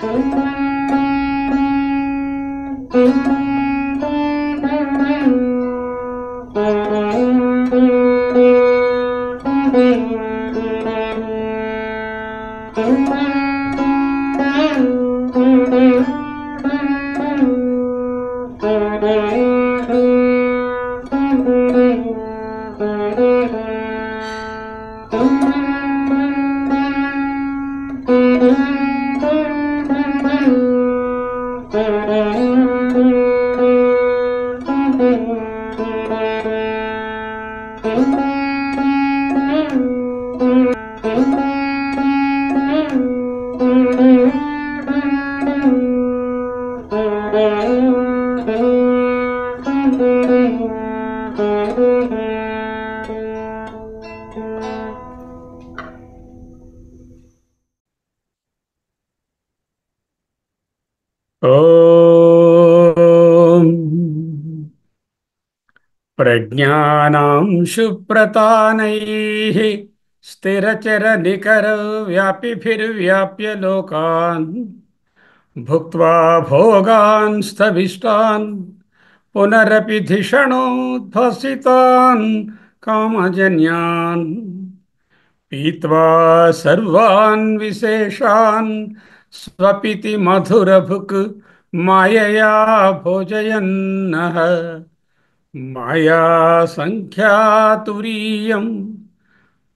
Música प्रज्ञानां शुप्रतानैः स्थिरचरनिकरव्यापिभिर्व्याप्य लोकान् भुक्त्वा भोगान् स्तविष्टान् पुनरपि धिषणोद्भसितान् कामजन्यान् पीत्वा सर्वान् विशेषान् स्वपिति मधुरभुक् मायया भोजयन्नः माया सङ्ख्यातुरीयम्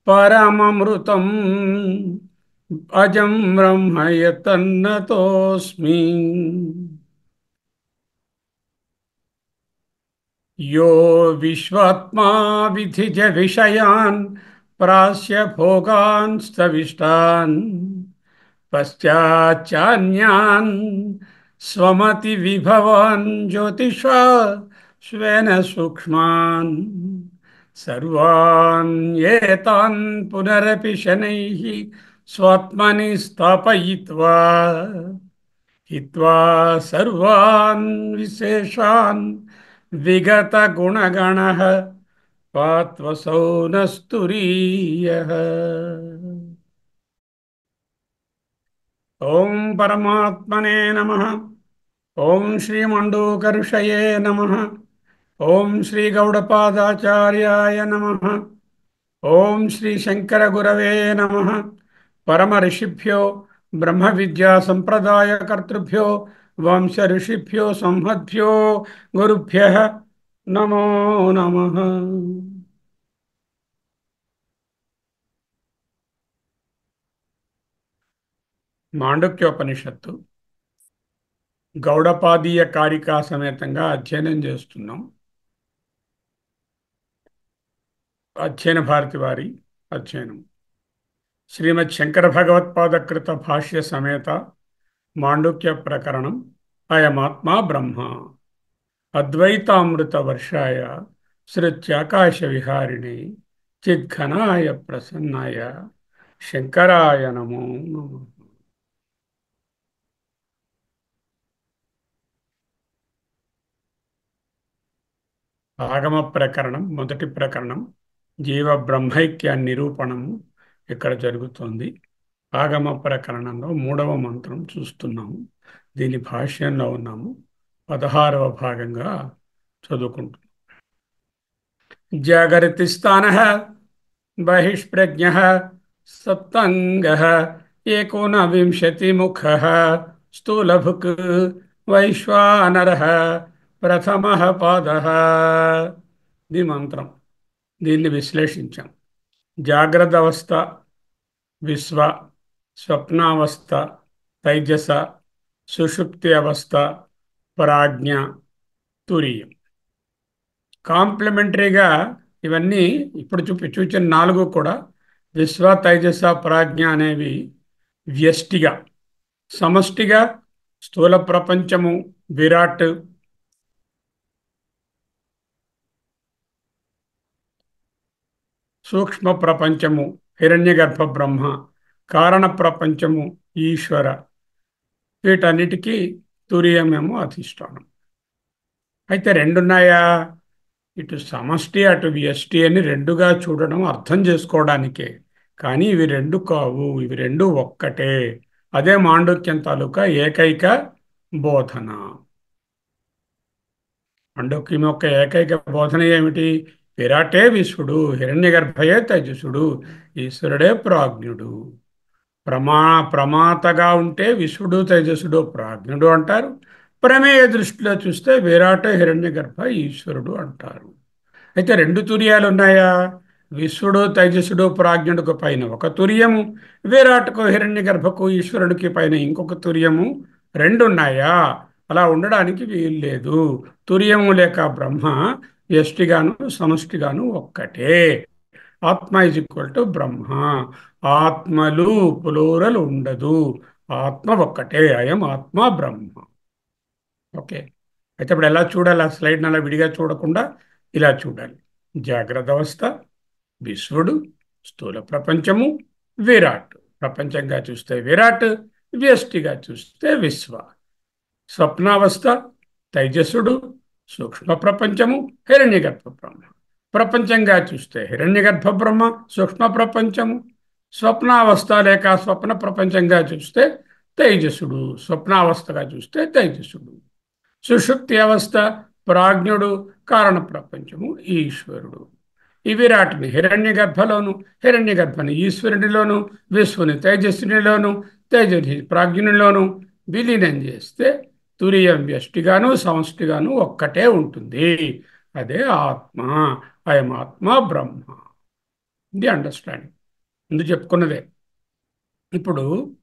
परममृतम् अजं ब्रह्म यतन्नतोऽस्मि यो विश्वात्मा विधिज विषयान् प्रास्य भोगान् स्तविष्टान् पश्चाच्चान्यान् स्वमतिविभवान् ज्योतिषा स्वेन सूक्ष्मान् सर्वान् एतान् पुनरपि शनैः स्वात्मनि स्थापयित्वा हित्वा सर्वान् विशेषान् विगतगुणगणः पात्वसौ न स्तुरीयः ॐ परमात्मने नमः। ॐ श्रीमण्डूकर्षये नमः ఓం శ్రీ గౌడపాదాచార్యాయ నమ. ఓం శ్రీ శంకర గురవే నమ. పరమ ఋషిభ్యో బ్రహ్మ విద్యా సంప్రదాయకర్తృభ్యో వంశ ఋషిభ్యో సంహద్భ్యో గురుభ్య నమో నమ. మాండక్యోపనిషత్తు గౌడపాదీయ కారికా సమేతంగా అధ్యయనం చేస్తున్నాం. అధ్యయన భారతి వారి అధ్యయనం. శ్రీమద్ శంకర భగవత్పాదకృత భాష్య సమేత మాండుక్య ప్రకరణం అయమాత్మా బ్రహ్మ. అద్వైతామృత వర్షాయ శృత్యాకాశ విహారిణి చిద్ఘనాయ ప్రసన్నాయ. శంకరాయ నమో నమ. ఆగమ ప్రకరణం మొదటి ప్రకరణం జీవ బ్రహ్మైక్య నిరూపణము ఇక్కడ జరుగుతోంది. ఆగమ ప్రకరణంలో మూడవ మంత్రం చూస్తున్నాము. దీని భాష్యంలో ఉన్నాము. పదహారవ భాగంగా చదువుకుంటున్నాం జాగరితి స్థాన బహిష్ప్రజ్ఞ సప్తంగ ఏకోనవింశతిముఖ స్థూలభుక్ వైశ్వానర ప్రథమ పాద ఇది మంత్రం. దీన్ని విశ్లేషించాం. జాగ్రత్త అవస్థ విశ్వ స్వప్నావస్థ తైజస సుషుప్తి అవస్థ ప్రాజ్ఞ తురియం. కాంప్లిమెంటరీగా ఇవన్నీ ఇప్పుడు చూపి చూచిన నాలుగు కూడా విశ్వ తైజస ప్రాజ్ఞ అనేవి వ్యష్టిగా సమష్టిగా స్థూల ప్రపంచము విరాట్ సూక్ష్మ ప్రపంచము హిరణ్యగర్భ బ్రహ్మ కారణ ప్రపంచము ఈశ్వర. వీటన్నిటికీ తురియమేమో అధిష్టానం. అయితే రెండున్నాయా? ఇటు సమష్టి అటు వ్యష్టి అని రెండుగా చూడడం అర్థం చేసుకోవడానికే. కానీ ఇవి రెండు కావు ఇవి రెండు ఒక్కటే. అదే మాండుక్యం తాలూకా ఏకైక బోధన. మాండుక్యం యొక్క ఏకైక బోధన ఏమిటి? విరాటే విశ్వడు హిరణ్యగర్భయే తేజసుడు ఈశ్వరుడే ప్రాజ్ఞుడు. ప్రమా ప్రమాతగా ఉంటే విశ్వడు తేజసుడు ప్రాజ్ఞుడు అంటారు. ప్రమేయ దృష్టిలో చూస్తే విరాట హిరణ్యగర్భ ఈశ్వరుడు అంటారు. అయితే రెండు తుర్యాలు ఉన్నాయా? విశ్వడు తేజస్సుడు ప్రాజ్ఞుడికి పైన ఒక తుర్యము విరాట్కు హిరణ్యగర్భకు ఈశ్వరుడికి పైన ఇంకొక తుర్యము రెండు ఉన్నాయా? అలా ఉండడానికి వీలు లేదు తుర్యము లేక బ్రహ్మ ఎస్టిగాను సమష్టిగాను ఒక్కటే. ఆత్మ ఇజ్ ఈక్వల్ టు బ్రహ్మ. ఆత్మలు పులోరలు ఉండదు. ఆత్మ ఒక్కటే. అయం ఆత్మ బ్రహ్మ. ఓకే. అయితే ఇప్పుడు ఎలా చూడాలి? ఆ స్లైడ్ని అలా విడిగా చూడకుండా ఇలా చూడాలి. జాగ్రత్త అవస్థ విశ్వడు స్థూల ప్రపంచము విరాట్. ప్రపంచంగా చూస్తే విరాట్ వ్యష్టిగా చూస్తే విశ్వ. స్వప్నావస్థ తైజస్సుడు సూక్ష్మ ప్రపంచము హిరణ్యగర్భ బ్రహ్మ ప్రపంచంగా చూస్తే హిరణ్యగర్భ బ్రహ్మ సూక్ష్మ ప్రపంచము. స్వప్నావస్థ లేక స్వప్న ప్రపంచంగా చూస్తే తేజస్సుడు. స్వప్నావస్థగా చూస్తే తేజస్సుడు. సుషుప్తి అవస్థ ప్రాజ్ఞుడు కారణ ప్రపంచము ఈశ్వరుడు. ఈ విరాట్ని హిరణ్య గర్భలోను హిరణ్య గర్భని ఈశ్వరునిలోను విశ్వని తేజస్సునిలోను తేజస్వి ప్రాజ్ఞునిలోను విలీనం చేస్తే తురియం వ్యష్టిగాను సమష్టిగాను ఒక్కటే ఉంటుంది. అదే ఆత్మ. అయం ఆత్మ బ్రహ్మ. ఇది అండర్స్టాండింగ్ ముందు చెప్పుకున్నదే. ఇప్పుడు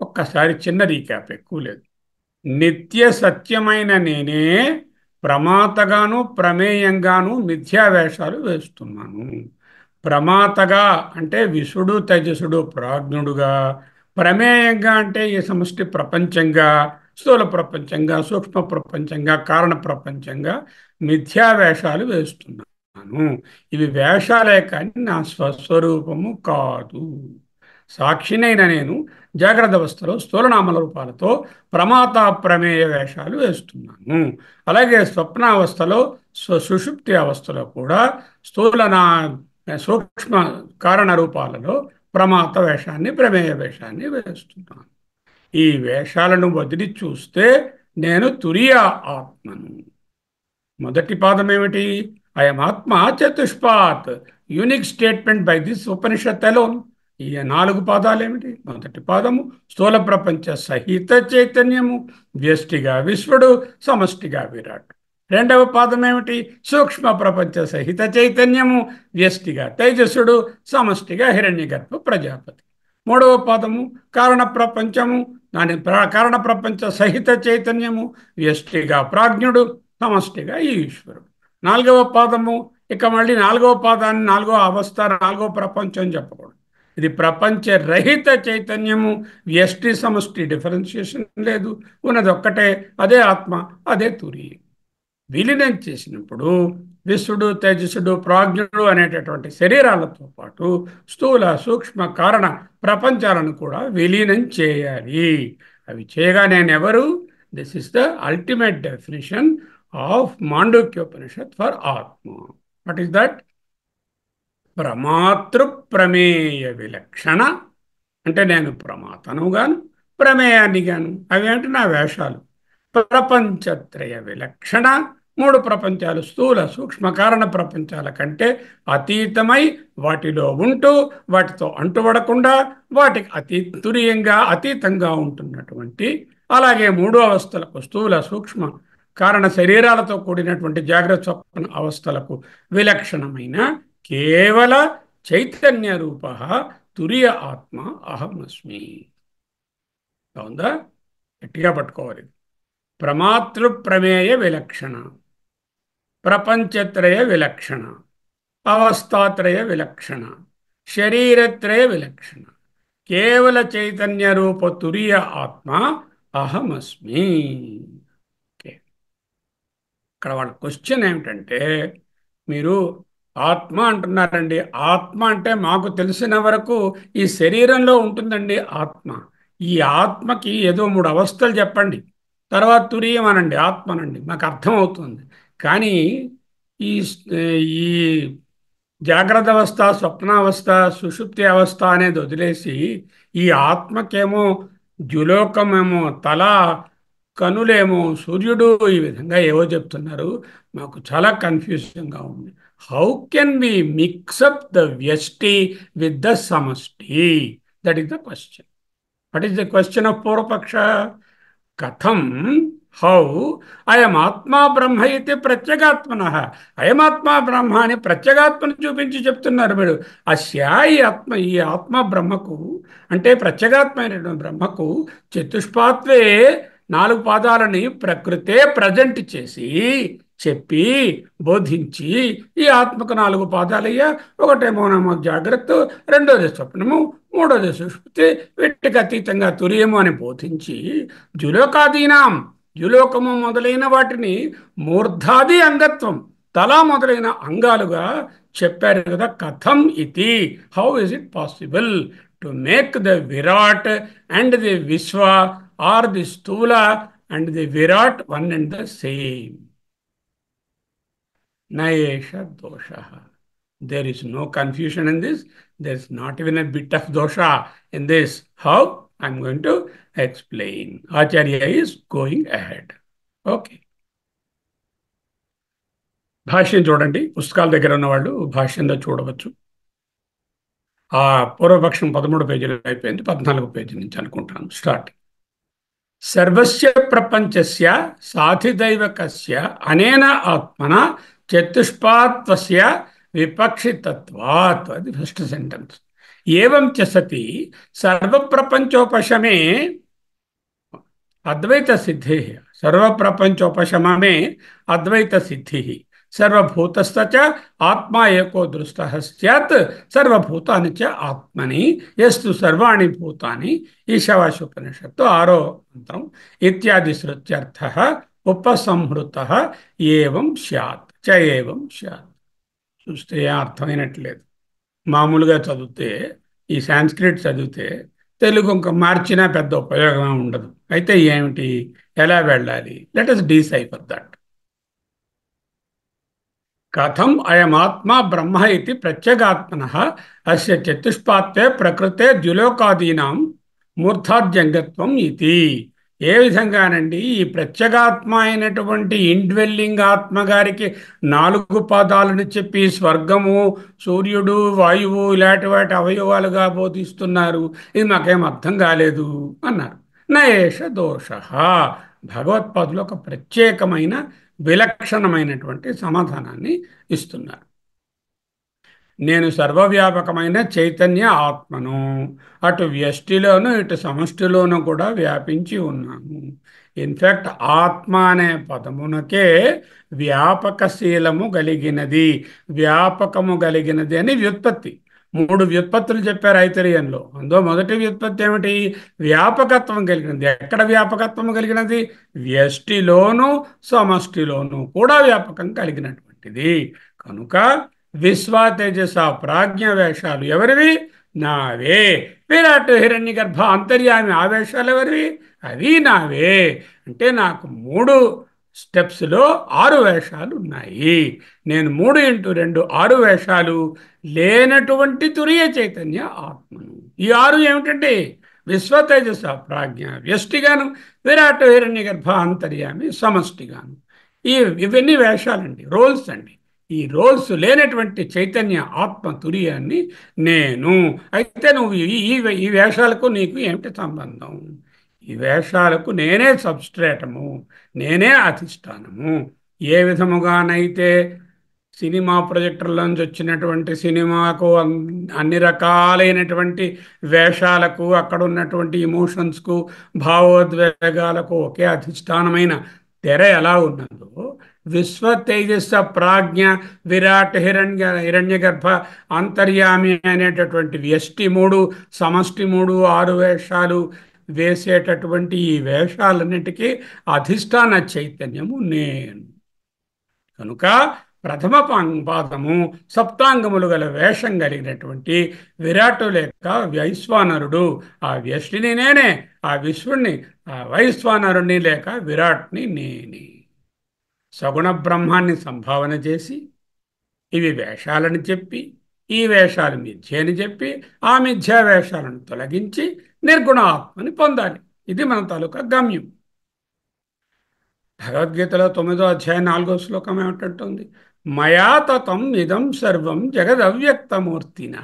ఒక్కసారి చిన్న రీక్యాప్ ఎక్కువ లేదు. నిత్య సత్యమైన నేనే ప్రమాతగాను ప్రమేయంగాను మిథ్యావేషాలు వేస్తున్నాను. ప్రమాతగా అంటే విసుడు తేజసుడు ప్రాజ్ఞుడుగా ప్రమేయంగా అంటే ఈ సమష్టి ప్రపంచంగా స్థూల ప్రపంచంగా సూక్ష్మ ప్రపంచంగా కారణ ప్రపంచంగా మిథ్యా వేషాలు వేస్తున్నాను. ఇవి వేషాలే కానీ నా స్వస్వరూపము కాదు. సాక్షినైన నేను జాగ్రత్త అవస్థలో స్థూలనామల రూపాలతో ప్రమాత ప్రమేయ వేషాలు వేస్తున్నాను. అలాగే స్వప్నావస్థలో సుషుప్తి అవస్థలో కూడా స్థూలనా సూక్ష్మ కారణ రూపాలలో ప్రమాత వేషాన్ని ప్రమేయ వేషాన్ని వేస్తున్నాను. ఈ వేషాలను వదిలి చూస్తే నేను తురియ ఆత్మను. మొదటి పాదం ఏమిటి? అయమాత్మ ఆత్మ చతుష్పాత్ unique statement by this Upanishad alone ఈ నాలుగు పాదాలు ఏమిటి? మొదటి పాదము స్థూల ప్రపంచ సహిత చైతన్యము. వ్యష్టిగా విశ్వడు సమష్టిగా విరాట్. రెండవ పాదం ఏమిటి? సూక్ష్మ ప్రపంచ సహిత చైతన్యము వ్యష్టిగా తేజస్సుడు సమష్టిగా హిరణ్యగర్భ ప్రజాపతి. మూడవ పాదము కారణ ప్రపంచము దాని కారణ ప్రపంచ సహిత చైతన్యము వ్యష్టిగా ప్రాజ్ఞుడు సమష్టిగా ఈశ్వరుడు. నాలుగవ పాదము ఇక మళ్ళీ నాలుగవ పాదాన్ని నాలుగవ అవస్థ నాలుగవ ప్రపంచం చెప్పకూడదు. ఇది ప్రపంచ రహిత చైతన్యము వ్యష్టి సమష్టి డిఫరెన్షియేషన్ లేదు. ఉన్నది ఒక్కటే అదే ఆత్మ అదే తురి. విలీనం చేసినప్పుడు విశ్వడు తేజస్సుడు ప్రాజ్ఞుడు అనేటటువంటి శరీరాలతో పాటు స్థూల సూక్ష్మ కారణ ప్రపంచాలను కూడా విలీనం చేయాలి. అవి చేయగా నేను ఎవరు this is the ultimate definition of Mandukyopanishad for atma what is that ప్రమాతృ ప్రమేయ విలక్షణ అంటే నేను ప్రమాతను గాను ప్రమేయాన్ని గాను అవేంటి? నా వేషాలు. ప్రపంచత్రయ విలక్షణ. మూడు ప్రపంచాలు స్థూల సూక్ష్మ కారణ ప్రపంచాల కంటే అతీతమై వాటిలో ఉంటూ వాటితో అంటుపడకుండా వాటికి అతీ తురియంగా అతీతంగా ఉంటున్నటువంటి అలాగే మూడు అవస్థలకు స్థూల సూక్ష్మ కారణ శరీరాలతో కూడినటువంటి జాగ్రత్త స్వప్న అవస్థలకు విలక్షణమైన కేవల చైతన్య రూప తురియ ఆత్మ అహమస్మి. ఉందా గట్టిగా పట్టుకోవాలి. ప్రమాతృ ప్రమేయ విలక్షణ ప్రపంచత్రయ విలక్షణ అవస్థాత్రయ విలక్షణ శరీరత్రయ విలక్షణ. కేవల చైతన్య రూప తురియ ఆత్మ అహమస్మి. ఓకే. ఇక్కడ వాళ్ళ క్వశ్చన్ ఏమిటంటే మీరు ఆత్మ అంటున్నారండి. ఆత్మ అంటే మాకు తెలిసిన వరకు ఈ శరీరంలో ఉంటుందండి ఆత్మ. ఈ ఆత్మకి ఏదో మూడు అవస్థలు చెప్పండి. తర్వాత తురియం అనండి ఆత్మనండి మాకు అర్థమవుతుంది. కానీ ఈ ఈ జాగ్రత్త అవస్థ స్వప్నావస్థ సుషుప్తి అవస్థ అనేది వదిలేసి ఈ ఆత్మకేమో ద్యులోకమేమో తల కనులేమో సూర్యుడు ఈ విధంగా ఏవో చెప్తున్నారు. మాకు చాలా కన్ఫ్యూజన్గా ఉంది. How can we mix up the vyashti with the samashti? That is the question. What is the question of purvapaksha? కథం హౌ అయం ఆత్మా బ్రహ్మ అయితే ప్రత్యేగాత్మన. అయమాత్మా బ్రహ్మ అని ప్రత్యేగాత్మను చూపించి చెప్తున్నారు మీరు అశ్యా ఈ ఆత్మ ఈ ఆత్మ బ్రహ్మకు అంటే ప్రత్యేగాత్మైనటువంటి బ్రహ్మకు చతుష్పాత్వే నాలుగు పాదాలని ప్రకృతే ప్రజెంట్ చేసి చెప్పి బోధించి ఈ ఆత్మకు నాలుగు పాదాలయ్యా. ఒకటేమో నమో జాగ్రత్త. రెండోది స్వప్నము మూడోది సుష్పతి వీటికి అతీతంగా తురియము అని బోధించి జులోకాదీనాం జులోకము మొదలైన వాటిని మూర్ధాది అంగత్వం తల మొదలైన అంగాలుగా చెప్పారు కదా. కథం ఇది. How is it possible to make the Virat and the Vishwa are the sthula and the Virat one and the same నయేష దోష there is no confusion in this. There is not even a bit of dosha in this. How? I'm going to explain. Acharya is going ahead. Okay. భాష్యం చూడండి. పుస్తకాల దగ్గర ఉన్న వాళ్ళు భాష్యంలో చూడవచ్చు. ఆ పూర్వపక్షం పదమూడు పేజీలు అయిపోయింది. పద్నాలుగు పేజీ నుంచి అనుకుంటాను. స్టార్ట్ సర్వస్య ప్రపంచస్య సాధిదైవకస్య అనేన ఆత్మన చతుష్పాత్వస్య విపక్షితత్వాత్ అది ఫస్ట్ సెంటెన్స్ ఏవం చ సతి సర్వప్రపంచోపశమే అద్వైత సిద్ధి సర్వప్రపంచోపశమే అద్వైత సిద్ధి సర్వభూతస్థ చ ఆత్మా ఏకో దృష్ట సత్ సర్వభూతాని చ ఆత్మని ఎస్తు సర్వాణి భూతాని ఈశావాశోపనిషత్తు ఆరో మంత్రం ఇత్యాది శృత్యర్థ ఉపసంహృత ఏవం స్యాత్ చ ఏవం చూస్తే అర్థమైనట్లేదు. మామూలుగా చదివితే ఈ సాంస్క్రిట్ చదివితే తెలుగు ఇంక మార్చినా పెద్ద ఉపయోగం ఉండదు. అయితే ఏమిటి? ఎలా వెళ్ళాలి? లెట్ అస్ డీసైఫర్ దట్ కథం అయమాత్మా బ్రహ్మ ఇది ప్రత్యేగాత్మన. అస్య చతుష్పాత్వే ప్రకృతే ద్యులోకాదీనాం మూర్ధాద్యంగత్వం ఇది. ఏ విధంగానండి? ఈ ప్రత్యేగాత్మ అయినటువంటి ఇండ్వెల్లింగ్ ఆత్మగారికి నాలుగు పాదాలను చెప్పి స్వర్గము సూర్యుడు వాయువు ఇలాంటి వాటి అవయవాలుగా బోధిస్తున్నారు. ఇది మాకేం అర్థం కాలేదు అన్నారు. నయేష దోష. భగవత్పాదులు ఒక ప్రత్యేకమైన విలక్షణమైనటువంటి సమాధానాన్ని ఇస్తున్నారు. నేను సర్వవ్యాపకమైన చైతన్య ఆత్మను అటు వ్యష్టిలోను ఇటు సమష్టిలోను కూడా వ్యాపించి ఉన్నాను. ఇన్ఫ్యాక్ట్ ఆత్మ అనే పదమునకే వ్యాపకశీలము కలిగినది. వ్యాపకము కలిగినది అని వ్యుత్పత్తి. మూడు వ్యుత్పత్తులు చెప్పారు ఐతరియంలో. అందులో మొదటి వ్యుత్పత్తి ఏమిటి? వ్యాపకత్వం కలిగినది. ఎక్కడ వ్యాపకత్వం కలిగినది? వ్యష్టిలోను సమష్టిలోను కూడా వ్యాపకం కలిగినటువంటిది. కనుక విశ్వ తేజస ప్రాజ్ఞ వేషాలు ఎవరివి? నావే. విరాట్ హిరణ్య గర్భ అంతర్యామి ఆవేశాలు ఎవరివి? అవి నావే. అంటే నాకు మూడు స్టెప్స్లో ఆరు వేషాలు ఉన్నాయి. నేను మూడు ఇంటూ రెండు ఆరు వేషాలు లేనటువంటి తురియ చైతన్య ఆత్మను. ఈ ఆరు ఏమిటంటే విశ్వ తేజస ప్రాజ్ఞ వ్యష్టిగాను విరాట్ హిరణ్య గర్భ అంతర్యామి సమష్టిగాను. ఈ ఇవన్నీ వేషాలండి రోల్స్ అండి. ఈ రోల్స్ లేనటువంటి చైతన్య ఆత్మ తురియాన్ని నేను. అయితే నువ్వు ఈ ఈ- ఈ వేషాలకు నీకు ఏమిటి సంబంధం? ఈ వేషాలకు నేనే సబ్స్ట్రేటము నేనే అధిష్టానము. ఏ విధముగానైతే సినిమా ప్రొజెక్టర్లోంచి వచ్చినటువంటి సినిమాకు అన్ని రకాలైనటువంటి వేషాలకు అక్కడ ఉన్నటువంటి ఇమోషన్స్కు భావోద్వేగాలకు ఒకే అధిష్టానమైన తెర ఎలా ఉన్నదో విశ్వ తేజస్స ప్రాజ్ఞ విరాట్ హిరణ్య హిరణ్య గర్భ అంతర్యామి అనేటటువంటి వ్యష్టి మూడు సమష్టి మూడు ఆరు వేషాలు వేసేటటువంటి ఈ వేషాలన్నిటికీ అధిష్టాన చైతన్యము నేను. కనుక ప్రథమ పాదము సప్తాంగములు గల వేషం కలిగినటువంటి విరాటు లేక వైశ్వానరుడు. ఆ వ్యష్టిని నేనే ఆ విశ్వుణ్ణి ఆ వైశ్వానరుణ్ణి లేక విరాట్ని నేనే. సగుణ బ్రహ్మాన్ని సంభావన చేసి ఇవి వేషాలని చెప్పి ఈ వేషాలు మిథ్య అని చెప్పి ఆ మిథ్యా వేషాలను తొలగించి నిర్గుణ ఆత్మని పొందాలి. ఇది మన తాలూకా గమ్యం. భగవద్గీతలో తొమ్మిదో అధ్యాయం నాలుగో శ్లోకం ఏమిటంటుంది? మయా తతం ఇదం సర్వం జగదవ్యక్తమూర్తిన.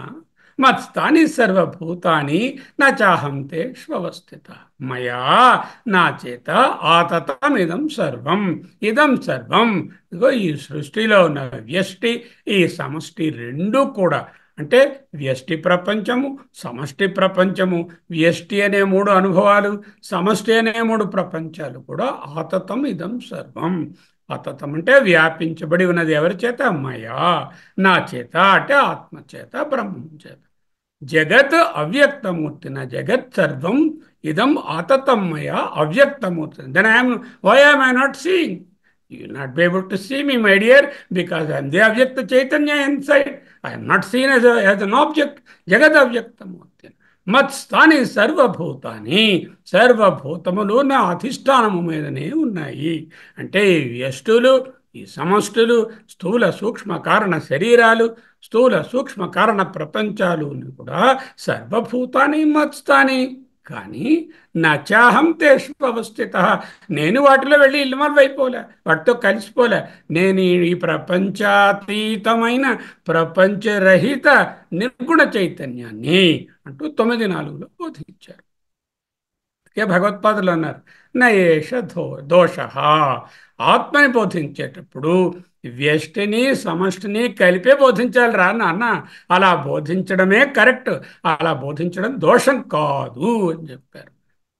మత్స్థాని సర్వభూతాని నాహం తే శ్వవస్థిత మయా నా చేత ఆతతమిదం సర్వం ఇదం సర్వం. ఇదిగో ఈ సృష్టిలో ఉన్న వ్యష్టి ఈ సమష్టి రెండు కూడా. అంటే వ్యష్టి ప్రపంచము సమష్టి ప్రపంచము వ్యష్టి అనే మూడు అనుభవాలు సమష్టి అనే మూడు ప్రపంచాలు కూడా ఆతతం ఇదం సర్వం. ఆతతం అంటే వ్యాపించబడి ఉన్నది ఎవరి చేత? మయా. నా చేత అంటే ఆత్మ చేత బ్రహ్మం చేత. జగత్ అవ్యక్తమూర్తిన జగత్ సర్వం ఇదం ఆతతం అవ్యక్తమూర్తి then I'm why am I not seeing you not be able to see me my dear because I'm the avyakta chaitanya Avyakta Chaitanya inside. Not seen as seen an object జగత్ an మత్స్థాని సర్వభూతాన్ని సర్వభూతములు నా అధిష్టానము మీదనే ఉన్నాయి. అంటే ఈ వ్యష్టులు ఈ సమష్టులు స్థూల సూక్ష్మ కారణ శరీరాలు స్థూల సూక్ష్మ కారణ ప్రపంచాలు కూడా సర్వభూతాన్ని మత్స్తాని కానీ నచాహం తేషు అవస్థిత నేను వాటిలో వెళ్ళి ఇల్లుమల్ అయిపోలే వాటితో కలిసిపోలే. నేను ఈ ప్రపంచాతీతమైన ప్రపంచరహిత నిర్గుణ చైతన్యాన్ని అంటూ తొమ్మిది నాలుగులో బోధించారు. అందుకే భగవత్పాదులు అన్నారు నయేష దో దోష. ఆత్మని బోధించేటప్పుడు వ్యష్టిని సమష్టిని కలిపే బోధించాలి రా నాన్న. అలా బోధించడమే కరెక్ట్. అలా బోధించడం దోషం కాదు అని చెప్పారు.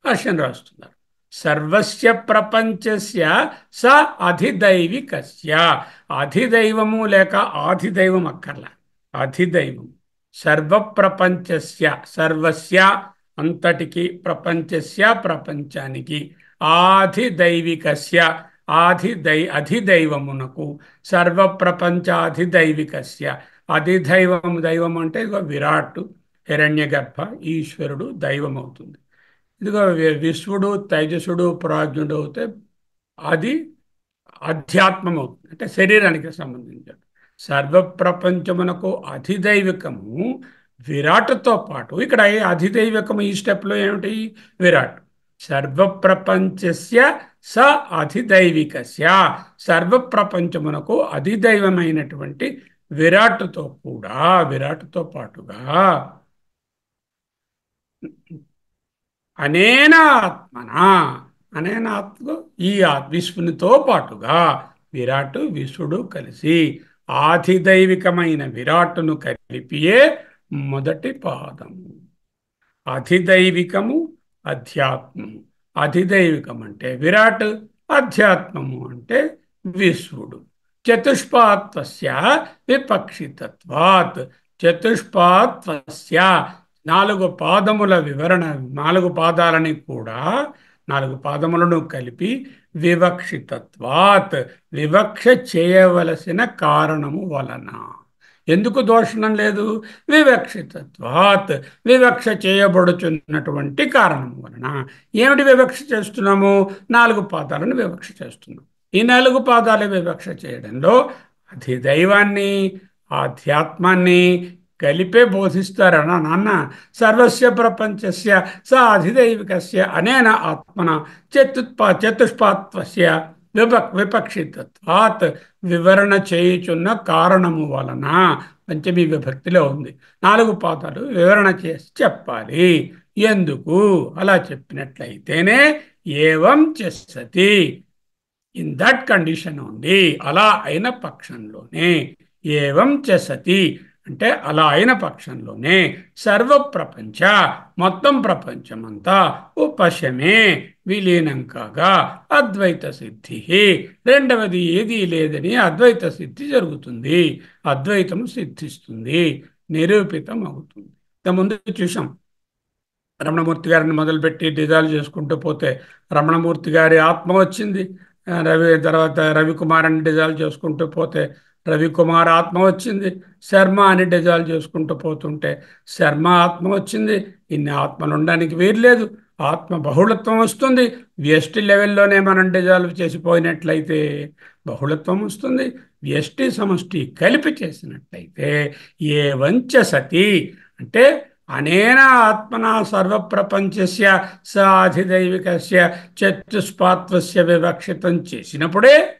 భాష్యం రాస్తున్నారు. సర్వస్య ప్రపంచస్య స అధిదైవికస్య. అధిదైవము లేక ఆధిదైవం అక్కర్లా. అధిదైవం. సర్వప్రపంచస్య సర్వస్య అంతటికి ప్రపంచస్య ప్రపంచానికి. ఆధిదైవికస్య ఆధిదై అధిదైవమునకు సర్వప్రపంచాధిదైవికస్య. అధిదైవం దైవం అంటే ఇదిగో విరాట్ హిరణ్య గర్భ ఈశ్వరుడు దైవం అవుతుంది ఇదిగో విశ్వడు తైజసుడు ప్రాజ్ఞుడు అవుతే అది అధ్యాత్మం అవుతుంది అంటే శరీరానికి సంబంధించాడు. సర్వప్రపంచమునకు అధిదైవికము విరాట్తో పాటు ఇక్కడ అధిదైవికము ఈ స్టెప్లో ఏమిటి? విరాట్. సర్వప్రపంచస్య స అధిదైవికస్య. సర్వప్రపంచమునకు అధిదైవమైనటువంటి విరాట్తో కూడా విరాట్తో పాటుగా అనేన ఆత్మన అనేన ఆత్మకు ఈ విశ్వనితో పాటుగా విరాట్ విశ్వడు కలిసి ఆధిదైవికమైన విరాట్ను కలిపియే మొదటి పాదము. అధిదైవికము అధ్యాత్మము. అధిదైవికం అంటే విరాట్ అధ్యాత్మము అంటే విశ్వడు. చతుష్పాత్వస్య విపక్షితత్వాత్. చతుష్పాత్వస్య నాలుగు పాదముల వివరణ నాలుగు పాదాలని కూడా నాలుగు పాదములను కలిపి వివక్షితత్వాత్. వివక్ష చేయవలసిన కారణము వలన. ఎందుకు దోషణం లేదు? వివక్షితత్వాత్ వివక్ష చేయబడుచున్నటువంటి కారణం వలన. ఏమిటి వివక్ష చేస్తున్నాము? నాలుగు పాదాలను వివక్ష చేస్తున్నాం. ఈ నాలుగు పాదాలు వివక్ష చేయడంలో అది దైవాన్ని ఆధ్యాత్మాన్ని కలిపే బోధిస్తారన నాన్న? సర్వస్య ప్రపంచస్య స అధిదైవికస్య అనేన ఆత్మన చతుత్పా చతుష్పాత్వస్య విపక్షితత్వాత్ వివరణ చేయుచున్న కారణము వలన పంచమీ విభక్తిలో ఉంది. నాలుగు పాదాలు వివరణ చేసి చెప్పాలి. ఎందుకు? అలా చెప్పినట్లయితేనే ఏవం చేసతి ఇన్ దట్ కండిషన్ ఉంది అలా అయిన పక్షంలోనే ఏవం చసతి అంటే అలా అయిన పక్షంలోనే సర్వప్రపంచ మొత్తం ప్రపంచమంతా ఉపశమే విలీనం కాగా అద్వైత సిద్ధి రెండవది ఏదీ లేదని అద్వైత సిద్ధి జరుగుతుంది. అద్వైతం సిద్ధిస్తుంది నిరూపితం అవుతుంది ఇంతకుముందు చూసాం రమణమూర్తి గారిని మొదలుపెట్టి డిజాల్వ్ చేసుకుంటూ పోతే రమణమూర్తి గారి ఆత్మ వచ్చింది. రవి తర్వాత రవికుమార్ అని డిజాల్వ్ చేసుకుంటూ పోతే రవికుమార్ ఆత్మ వచ్చింది. శర్మ అని డిజాల్వ్ చేసుకుంటూ పోతుంటే శర్మ ఆత్మ వచ్చింది. ఇన్ని ఆత్మలు ఉండడానికి వీర్లేదు ఆత్మ బహుళత్వం వస్తుంది. వ్యష్టి లెవెల్లోనే మనం డిజాల్వ్ చేసిపోయినట్లయితే బహుళత్వం వస్తుంది. వ్యష్టి సమష్టి కలిపి చేసినట్లయితే ఏ వంచ సతి అంటే అనేన ఆత్మన సర్వప్రపంచస్య సాధిదైవికస్య చతుష్పాత్వస్య వివక్షితం చేసినప్పుడే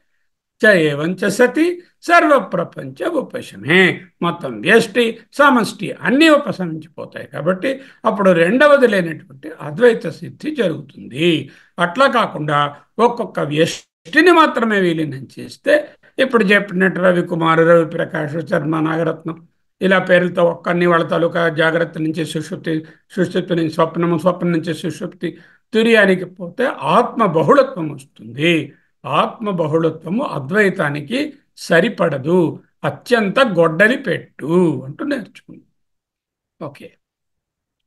చ సతి సతి సర్వప్రపంచ ఉపశమే. మొత్తం వ్యష్టి సమష్టి అన్నీ ఉపశమించిపోతాయి కాబట్టి అప్పుడు రెండవది లేనటువంటి అద్వైత సిద్ధి జరుగుతుంది. అట్లా కాకుండా ఒక్కొక్క వ్యష్టిని మాత్రమే విలీనం చేస్తే ఇప్పుడు చెప్పినట్టు రవికుమార్ రవి ప్రకాష్ శర్మ నాగరత్నం ఇలా పేర్లతో ఒక్కన్ని వాళ్ళ తాలూకా జాగ్రత్త నుంచి సుషుప్తి సుషుప్తి నుంచి స్వప్నము స్వప్నం నుంచి సుషుప్తి తుర్యానికి పోతే ఆత్మ బహుళత్వం వస్తుంది. ఆత్మ బహుళత్వము అద్వైతానికి సరిపడదు. అత్యంత గొడ్డలి పెట్టు అంటూ నేర్చుకుంది. ఓకే.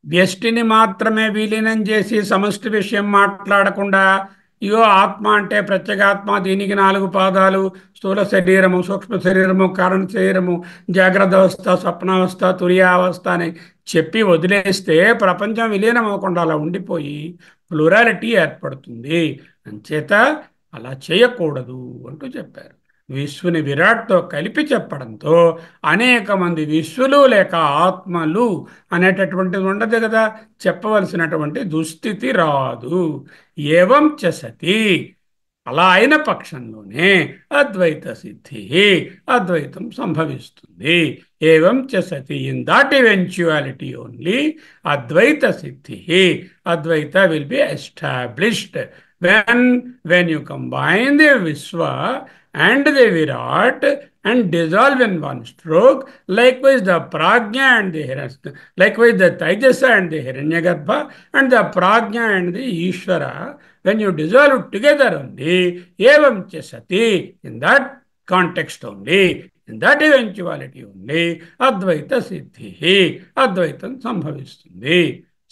వ్యష్టిని మాత్రమే విలీనం చేసి సమష్టి విషయం మాట్లాడకుండా ఇగో ఆత్మ అంటే ప్రత్యేగాత్మ దీనికి నాలుగు పాదాలు స్థూల శరీరము సూక్ష్మ శరీరము కారణ శరీరము జాగ్రత్త అవస్థ స్వప్నావస్థ తురియావస్థ అని చెప్పి వదిలేస్తే ప్రపంచం విలీనం అవ్వకుండా అలా ఉండిపోయి ప్లూరాలిటీ ఏర్పడుతుంది. అంచేత అలా చేయకూడదు అంటూ చెప్పారు. విశ్వని విరాట్తో కలిపి చెప్పడంతో అనేక మంది విశ్వలు లేక ఆత్మలు అనేటటువంటిది ఉండదు కదా. చెప్పవలసినటువంటి దుస్థితి రాదు. ఏవం చసతి అలా అయిన పక్షంలోనే అద్వైత సిద్ధి అద్వైతం సంభవిస్తుంది. ఏవం చసతి in that eventuality only advaita siddhi advaita will be established when when you combine the Vishwa and the Virat and dissolve in one stroke, likewise the Prajna and the Hiranyagarbha, likewise the Taijasa and the Hiranyagarbha and the Prajna and the Ishvara, when you dissolve together only, evam chasati, in that context only, in that eventuality only, Advaita Siddhi, Advaitam సంభవిస్తుంది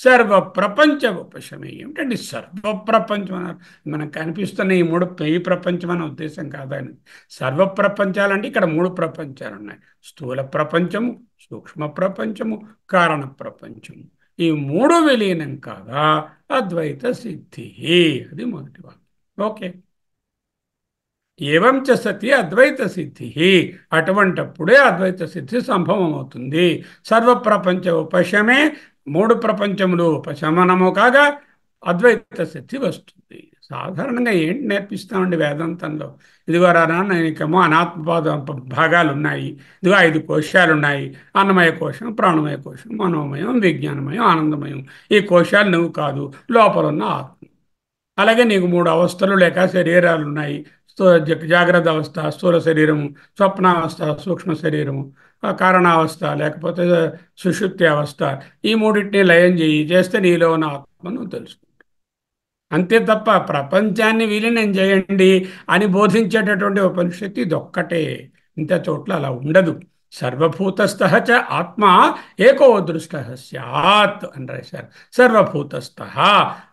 సర్వ ప్రపంచ ఉపశమే ఏమిటండి సర్వ ప్రపంచం అన్నారు మనకు కనిపిస్తున్న ఈ మూడు ఈ ప్రపంచం అనే ఉద్దేశం కాదని సర్వ ప్రపంచాలంటే ఇక్కడ మూడు ప్రపంచాలు ఉన్నాయి. స్థూల ప్రపంచము సూక్ష్మ ప్రపంచము కారణ ప్రపంచము. ఈ మూడు విలీనం కాగా అద్వైత సిద్ధి. అది మొదటి వాక్యం. ఓకే. ఏవం చ సతి అద్వైత సిద్ధి. అటువంటప్పుడే అద్వైత సిద్ధి సంభవం అవుతుంది సర్వప్రపంచ ఉపశమే మూడు ప్రపంచములు ఉపశమనము కాగా అద్వైత శక్తి వస్తుంది. సాధారణంగా ఏంటి నేర్పిస్తామండి వేదాంతంలో? ఇదిగో రానా నీకేమో అనాత్మపాద భాగాలు ఉన్నాయి ఇదిగో ఐదు కోశాలు ఉన్నాయి అన్నమయ కోశం ప్రాణమయ కోశం మనోమయం విజ్ఞానమయం ఆనందమయం. ఈ కోశాలు నువ్వు కాదు లోపల ఉన్న ఆత్మ. అలాగే నీకు మూడు అవస్థలు లేక శరీరాలు ఉన్నాయి జాగ్రత్త అవస్థ స్థూల శరీరము స్వప్నావస్థ సూక్ష్మ శరీరము. కారణావస్థ లేకపోతే సుషుప్తి అవస్థ ఈ మూడింటిని లయం చేయి చేస్తే నీలో ఉన్న ఆత్మను తెలుసుకుంటాం అంతే తప్ప ప్రపంచాన్ని విలీనం చేయండి అని బోధించేటటువంటి ఉపనిషత్తు ఇదొక్కటే. ఇంత చోట్ల అలా ఉండదు. సర్వభూతస్థ చ ఆత్మ ఏకో దృష్ట సత్ అని రాశారు. సర్వభూతస్థ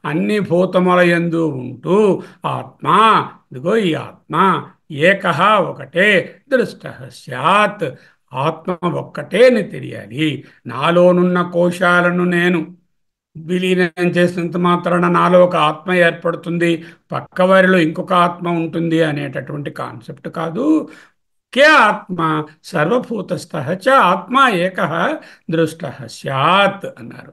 అన్ని భూతముల ఎందు ఉంటూ ఆత్మ ఇదిగో ఈ ఆత్మ ఏక ఒకటే దృష్ట సత్ ఆత్మ ఒక్కటే అని తెలియాలి. నాలోనున్న కోశాలను నేను విలీనం చేసినంత మాత్రాన నాలో ఒక ఆత్మ ఏర్పడుతుంది. పక్కవారిలో ఇంకొక ఆత్మ ఉంటుంది అనేటటువంటి కాన్సెప్ట్ కాదు. కే ఆత్మ సర్వభూతస్థ చ ఆత్మ ఏక దృష్ట సత్ అన్నారు.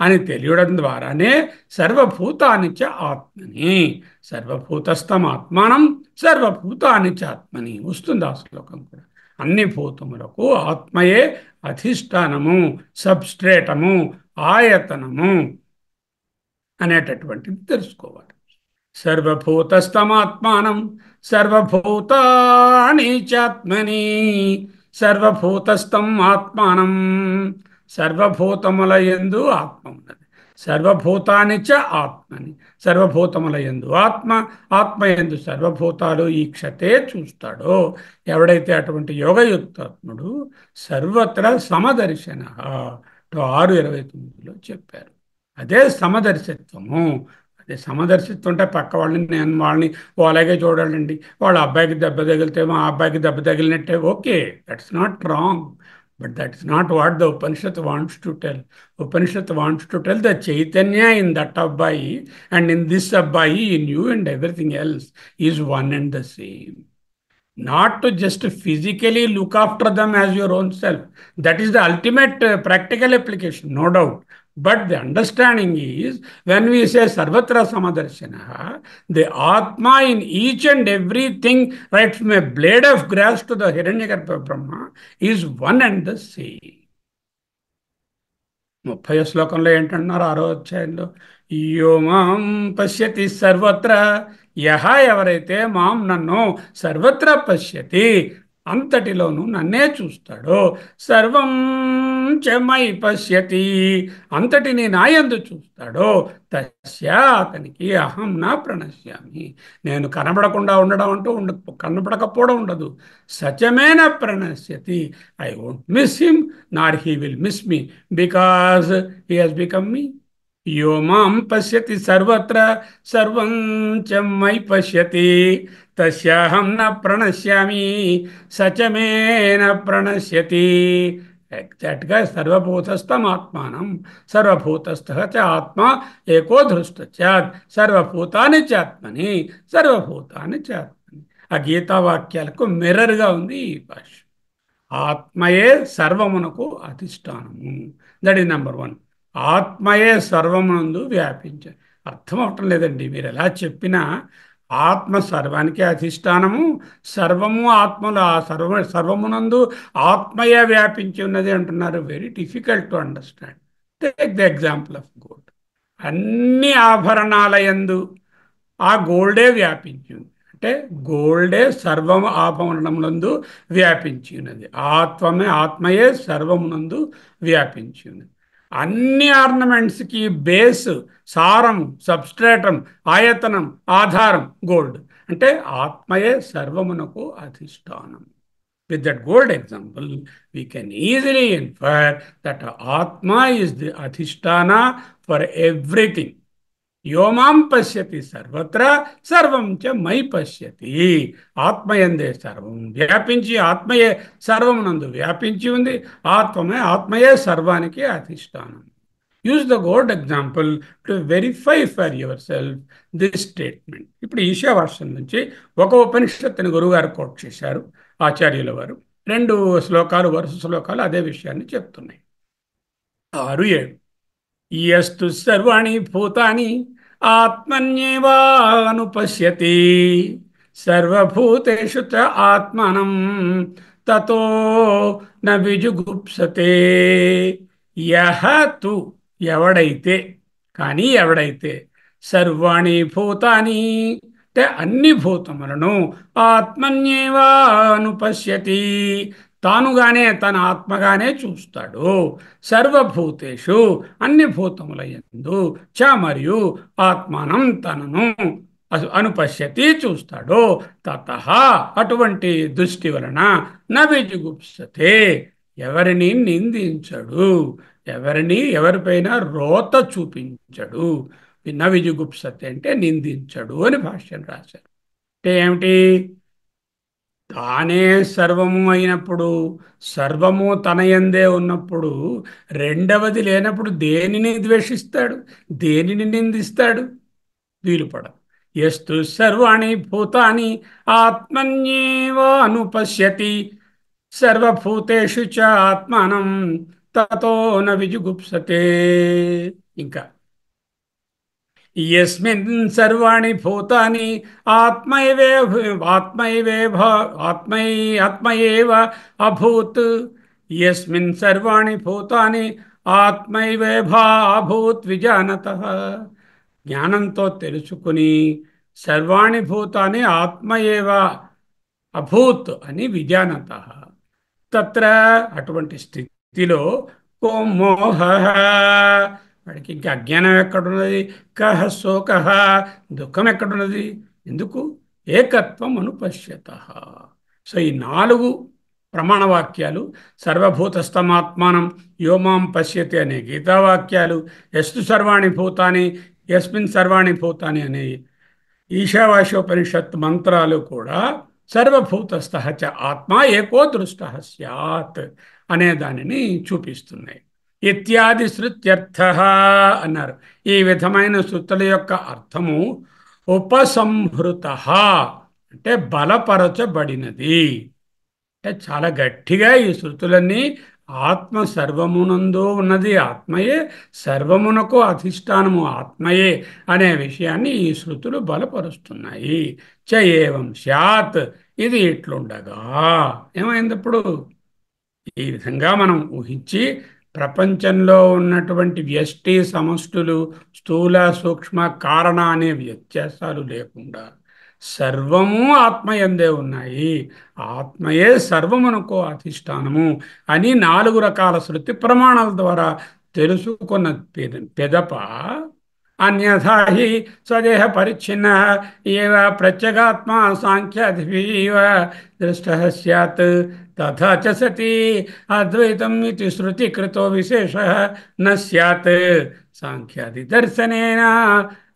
అని తెలియడం ద్వారానే సర్వభూతాని చ ఆత్మని సర్వభూతస్థం ఆత్మానం సర్వభూతాని చ ఆత్మని వస్తుంది ఆ శ్లోకం కూడా. అన్ని భూతములకు ఆత్మయే అధిష్టానము సబ్స్ట్రేటము ఆయతనము అనేటటువంటిది తెలుసుకోవాలి. సర్వభూతస్థమాత్మానం సర్వభూతాని చాత్మని సర్వభూతస్థం ఆత్మానం సర్వభూతముల ఎందు ఆత్మ ఉన్నది. సర్వభూతాని చ ఆత్మని. సర్వభూతముల ఎందు ఆత్మ ఆత్మ ఎందు సర్వభూతాలు ఈక్షతే చూస్తాడో. ఎవడైతే అటువంటి యోగయుక్తాత్ముడు సర్వత్ర సమదర్శన. ఆరు ఇరవై తొమ్మిదిలో చెప్పారు. అదే సమదర్శిత్వము. అదే సమదర్శిత్వం అంటే పక్క వాళ్ళని నేను వాళ్ళని ఓ అలాగే చూడాలండి. వాళ్ళ అబ్బాయికి దెబ్బ తగిలితే మా అబ్బాయికి దెబ్బ తగిలినట్టే. Okay that's not wrong But that's not what the Upanishad wants to tell. Upanishad wants to tell the Chaitanya in that Abhai and in this Abhai, in you and everything else is one and the same. Not to just physically look after them as your own self. That is the ultimate uh, practical application, no doubt. But the understanding is when we say Sarvatra Samadarshana, the Atma in each and everything, right from a blade of grass to the Hiranyagarbha Brahma, is one and the same. ముప్పై శ్లోకంలో ఏంటంటున్నారు ఆరో అధ్యాయంలో యో మాం పశ్యతి సర్వత్ర యహ ఎవరైతే మాం నన్ను సర్వత్ర పశ్యతి అంతటిలోనూ నన్నే చూస్తాడు. సర్వం చెమై పశ్యతి. అంతటిని నాయందు చూస్తాడు. తస్య అతనికి అహం నా ప్రణశ్యామి. నేను కనబడకుండా ఉండడం అంటూ ఉండ కనబడకపోవడం ఉండదు. సత్యమేన ప్రణశ్యతి. I won't miss him not he will miss me. Because he has become me. యో మాం పశ్యతి సర్వత్ర. సర్వం చెమ్మై పశ్యతి. తస్యాహం న ప్రణశ్యామి సచమేన ప్రణశ్యతి. ఎగ్జాక్ట్గా సర్వభూతస్థం ఆత్మానం సర్వభూతస్థ చ ఆత్మ ఏకో దృష్టచాత్ సర్వభూతాన్ని చాత్మని సర్వభూతాన్ని చాత్మని. ఆ గీతా వాక్యాలకు మిర్రర్గా ఉంది ఈ భాష ఆత్మయే సర్వమునకు అధిష్టానము. దట్ ఈస్ నెంబర్ వన్ ఆత్మయే సర్వమునందు వ్యాపించ అర్థం అవటం లేదండి. మీరు ఎలా చెప్పినా ఆత్మ సర్వానికి అధిష్టానము సర్వము ఆత్మలు ఆ సర్వ సర్వమునందు ఆత్మయే వ్యాపించి ఉన్నది అంటున్నారు. Very difficult to understand take the example of gold అన్ని ఆభరణాలయందు ఆ గోల్డే వ్యాపించి ఉంది అంటే గోల్డే సర్వము ఆభరణములందు వ్యాపించి ఉన్నది. ఆత్మమే ఆత్మయే సర్వమునందు వ్యాపించి ఉన్నది. అన్ని ఆర్నమెంట్స్కి బేస్ సారం సబ్స్ట్రేటం ఆయతనం ఆధారం గోల్డ్. అంటే ఆత్మయే సర్వమునకు అధిష్టానం. With that gold example we can easily infer that atma is the adhishthana for everything యోమాం పశ్యతి సర్వత్ర సర్వం చ మై పశ్యతి. ఆత్మయందే సర్వం వ్యాపించి ఆత్మయే సర్వమునందు వ్యాపించి ఉంది. ఆత్మమే ఆత్మయే సర్వానికి అధిష్టానం. Use the gold example to verify for yourself this statement ఇప్పుడు ఈశావార్షం నుంచి ఒక ఉపనిషత్తుని గురువుగారు కోట్ చేశారు ఆచార్యుల వారు. రెండు శ్లోకాలు వరుస శ్లోకాలు అదే విషయాన్ని చెప్తున్నాయి. ఆరు ఏడు. యస్తు సర్వాణి భూతాని ఆత్మన్యేవానుపశ్యతి. సర్వభూతేషు చ ఆత్మనం తతో న యహ తు ఎవడైతే కానీ ఎవడైతే సర్వాణి భూతాని అంటే అన్ని భూతములను ఆత్మన్యేవానుపశ్యతి. తానుగానే తన ఆత్మగానే చూస్తాడు. సర్వభూతేషు అన్ని భూతముల ఎందు చ మరియు ఆత్మానం తనను అనుపశ్యతి చూస్తాడు. తత అటువంటి దృష్టి వలన నవిజుగుప్సతే ఎవరిని నిందించడు. ఎవరిని ఎవరిపైన రోత చూపించడు. నవిజుగుప్సతే అంటే నిందించడు అని భాష్యం రాశారు. అంటే ఏమిటి? తానే సర్వము అయినప్పుడు సర్వము తనయందే ఉన్నప్పుడు రెండవది లేనప్పుడు దేనిని ద్వేషిస్తాడు? దేనిని నిందిస్తాడు? వీలుపడ. ఎస్తు సర్వాణి భూతాని ఆత్మన్యేవ అనుపశ్యతి. సర్వభూతేషు చ ఆత్మానం తతో న విజుగుప్సతే. ఇంకా యస్మిన్ సర్వాణి భూతాని ఆత్మైవే ఆత్మైవేభ ఆత్మై ఆత్మయేవ అభూత్ యస్మిన్ సర్వాణి భూతాని ఆత్మైవేభా అభూత్ విజానత జ్ఞానంతో తెలుసుకుని సర్వాణి భూతాని ఆత్మయేవ అభూత్ అని విజానత తత్ర అటువంటి స్థితిలో కో మోహ వాడికి ఇంకా అజ్ఞానం ఎక్కడున్నది? కహ శోకహ దుఃఖం ఎక్కడున్నది? ఎందుకు? ఏకత్వం అనుపశ్యత సో ఈ నాలుగు ప్రమాణవాక్యాలు సర్వభూతస్థమాత్మానం యోమాం పశ్యతి అనే గీతావాక్యాలు ఎస్తు సర్వాణి భూతాని ఎస్మిన్ సర్వాణి భూతాని అనే ఈశావాశోపనిషత్ మంత్రాలు కూడా సర్వభూతస్థ చ ఆత్మ ఏకో దృష్ట సత్ అనే దానిని చూపిస్తున్నాయి. ఇత్యాది శృత్యర్థ అన్నారు. ఈ విధమైన శృతుల యొక్క అర్థము ఉపసంహృత అంటే బలపరచబడినది. అంటే చాలా గట్టిగా ఈ శృతులన్నీ ఆత్మ సర్వమునందు ఉన్నది ఆత్మయే సర్వమునకు అధిష్టానము ఆత్మయే అనే విషయాన్ని ఈ శృతులు బలపరుస్తున్నాయి. చ ఏవం స్యాత్ ఇది ఇట్లుండగా. ఏమైంది ఇప్పుడు? ఈ విధంగా మనం ఊహించి ప్రపంచంలో ఉన్నటువంటి వ్యష్టి సమష్టులు స్థూల సూక్ష్మ కారణ అనే వ్యత్యాసాలు లేకుండా సర్వము ఆత్మయందే ఉన్నాయి. ఆత్మయే సర్వమునకు అధిష్టానము అని నాలుగు రకాల శృతి ప్రమాణాల ద్వారా తెలుసుకున్న పెద- పెదప అన్యథా హి స్వదేహ పరిచ్ఛిన్న ఏవ ప్రత్యేగాత్మా సాంఖ్యాదివ దృష్ట సత్ తథా చ సతి అద్వైతం ఇది శృతి కృతో విశేష న స్యాత్ సాంఖ్యాది దర్శనేన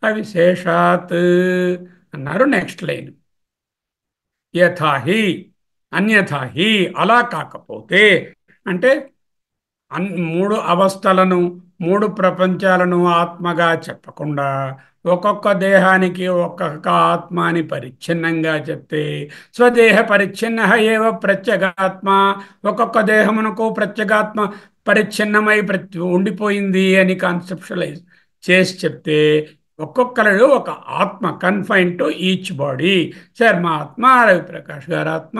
అవిశేషాత్ అన్నారు నెక్స్ట్ లైన్ యథాహి అన్యథాహి అలా కాకపోతే అంటే అన్ మూడు అవస్థలను మూడు ప్రపంచాలను ఆత్మగా చెప్పకుండా ఒక్కొక్క దేహానికి ఒక్కొక్క ఆత్మ అని పరిచ్ఛిన్నంగా చెప్తే స్వదేహ పరిచ్ఛిన్న ఏవ ప్రత్యేగాత్మ. ఒక్కొక్క దేహమునకు ప్రత్యేగాత్మ పరిచ్ఛిన్నమై ప్రతి ఉండిపోయింది అని కాన్సెప్షలైజ్ చేసి చెప్తే ఒక్కొక్కరు ఒక ఆత్మ confine to each body Sharma ఆత్మ రవిప్రకాష్ గారు ఆత్మ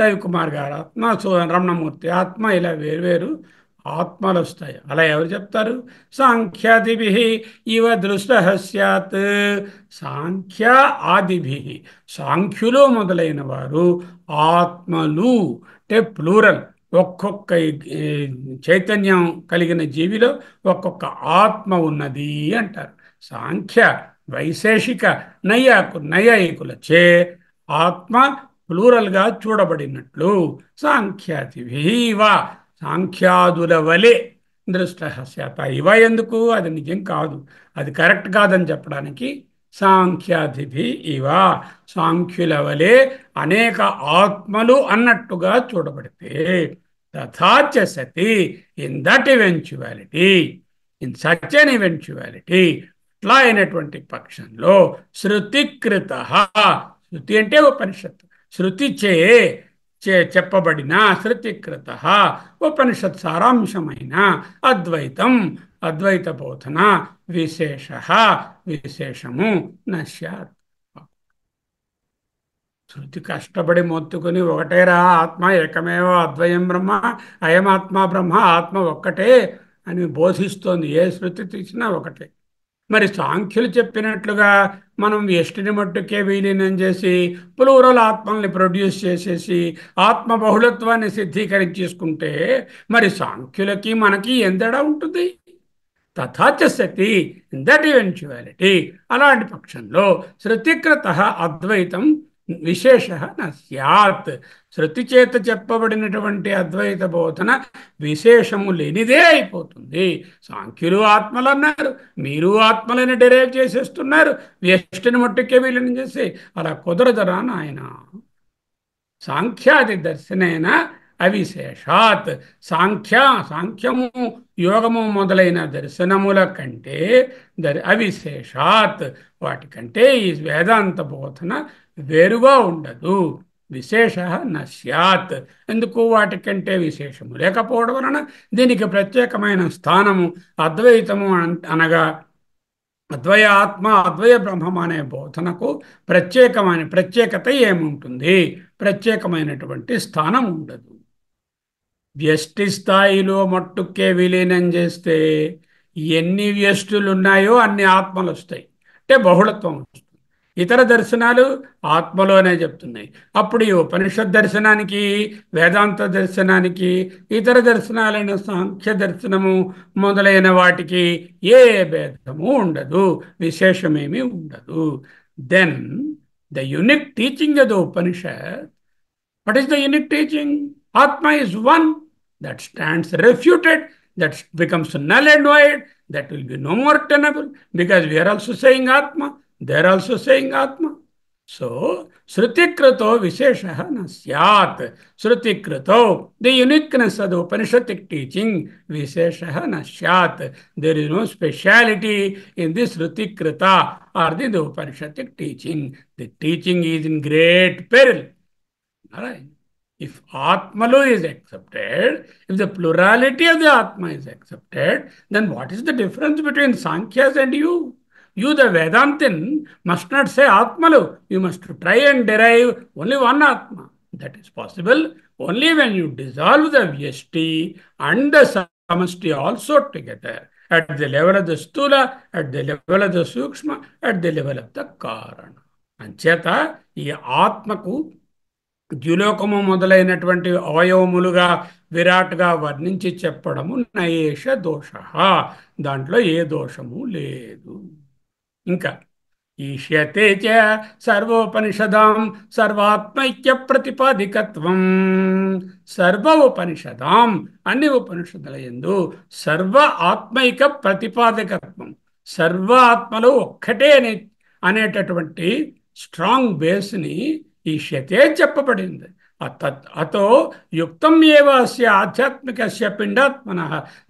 రవికుమార్ గారు ఆత్మ సో రమణమూర్తి ఆత్మ ఇలా వేరు వేరు ఆత్మలు వస్తాయి అలా ఎవరు చెప్తారు? సాంఖ్యాదిభి ఇవ దృష్ట సత్ సాంఖ్య ఆదిభి. సాంఖ్యులు మొదలైన వారు ఆత్మలు. అంటే ప్లూరల్. ఒక్కొక్క చైతన్యం కలిగిన జీవిలో ఒక్కొక్క ఆత్మ ఉన్నది అంటారు. సాంఖ్య వైశేషిక నైయాకు నైయాయికులచే ఆత్మ ప్లూరల్గా చూడబడినట్లు. సాంఖ్యాతివీవ సాంఖ్యాదుల వలె దృష్ట శాత ఇవ ఎందుకు? అది నిజం కాదు. అది కరెక్ట్ కాదని చెప్పడానికి సాంఖ్యాధిపి ఇవ. సాంఖ్యుల వలె అనేక ఆత్మలు అన్నట్టుగా చూడబడితే తథాచ సతి in that eventuality in such an అట్లా అయినటువంటి పక్షంలో శృతికృత. శృతి అంటే ఉపనిషత్తు. శృతి చే చే చెప్పబడిన శృతికృత ఉపనిషత్ సారాంశమైన అద్వైతం అద్వైత బోధన విశేష విశేషము నశ్యాత్. శృతి కష్టపడి మొత్తుకుని ఒకటేరా ఆత్మ ఏకమేవ అద్వయం బ్రహ్మ అయమాత్మ బ్రహ్మ ఆత్మ ఒక్కటే అని బోధిస్తోంది. ఏ శృతి తీసినా ఒకటే. మరి సాంఖ్యులు చెప్పినట్లుగా మనం ఎష్టిని మట్టుకే విలీనం చేసి పులువురల ఆత్మల్ని ప్రొడ్యూస్ చేసేసి ఆత్మ బహుళత్వాన్ని సిద్ధీకరించేసుకుంటే మరి సాంఖ్యులకి మనకి ఎంతడా ఉంటుంది? తథాచ సతి దట్ ఈవెన్చువాలిటీ అలాంటి పక్షంలో శృతికృత అద్వైతం విశేష సత్ స్యాత్. శృతి చేత చెప్పబడినటువంటి అద్వైత బోధన విశేషము లేనిదే అయిపోతుంది. సాంఖ్యులు ఆత్మలు అన్నారు మీరు ఆత్మలని డెరైవ్ చేసేస్తున్నారు వ్యష్టిని మట్టుకే వీళ్ళని చేసి అలా కుదరదరా నాయన. సాంఖ్యాది దర్శనైన అవిశేషాత్. సాంఖ్య సాంఖ్యము యోగము మొదలైన దర్శనముల కంటే దర్ అవిశేషాత్. వాటికంటే ఈ వేదాంత బోధన వేరుగా ఉండదు. విశేష నశ్యాత్ ఎందుకు వాటికంటే విశేషము? లేకపోవడం వలన దీనికి ప్రత్యేకమైన స్థానము అద్వైతము అనగా అద్వయ ఆత్మ అద్వయ బ్రహ్మం అనే బోధనకు ప్రత్యేకమైన ప్రత్యేకత ఏముంటుంది? ప్రత్యేకమైనటువంటి స్థానం ఉండదు. వ్యష్టి స్థాయిలో మట్టుకే విలీనం చేస్తే ఎన్ని వ్యష్టులు ఉన్నాయో అన్ని ఆత్మలు వస్తాయి అంటే బహుళత్వం వస్తుంది. ఇతర దర్శనాలు ఆత్మలోనే చెప్తున్నాయి. అప్పుడు ఈ ఉపనిషత్ దర్శనానికి వేదాంత దర్శనానికి ఇతర దర్శనాలైన సాంఖ్య దర్శనము మొదలైన వాటికి ఏ భేదము ఉండదు. విశేషమేమీ ఉండదు. దెన్ ద యునిక్ టీచింగ్ అది Upanishad what is the unique teaching atma is one that stands refuted that becomes null and void that will be no more tenable because we're also saying atma they are also saying Atma. So, Srutikrato Visheshaha na syat. Srutikrato, the uniqueness of the Upanishadic teaching, Visheshaha na. There is no speciality in this Srutikrata or the, the Upanishadic teaching. The teaching is in great peril. All right. If Atmalu is accepted, if the plurality of the Atma is accepted, then what is the difference between Sankhyas and you? You the vedantin must not say ఆత్మలు. You must try and derive only one atma. That is possible. Only when you dissolve the vyashti and the samashti also together. At the level of the sthula at the level of the sukshma at the level of the karanam. అంచేత ఈ ఆత్మకు ద్యులోకము మొదలైనటువంటి అవయవములుగా విరాట్గా వర్ణించి చెప్పడము నయేష దోష. దాంట్లో ఏ దోషము లేదు. ఇంకా ఈష్యతే చ సర్వోపనిషదాం సర్వాత్మైక్య ప్రతిపాదికత్వం. సర్వ ఉపనిషదాం అన్ని ఉపనిషత్తుల ఎందు సర్వ ఆత్మైక ప్రతిపాదకత్వం. సర్వ ఆత్మలు ఒక్కటే అనే అనేటటువంటి స్ట్రాంగ్ బేస్ని ఈష్యతే చెప్పబడింది. అతో యుక్తం ఏవ అస్య ఆధ్యాత్మికస్య పిండాత్మన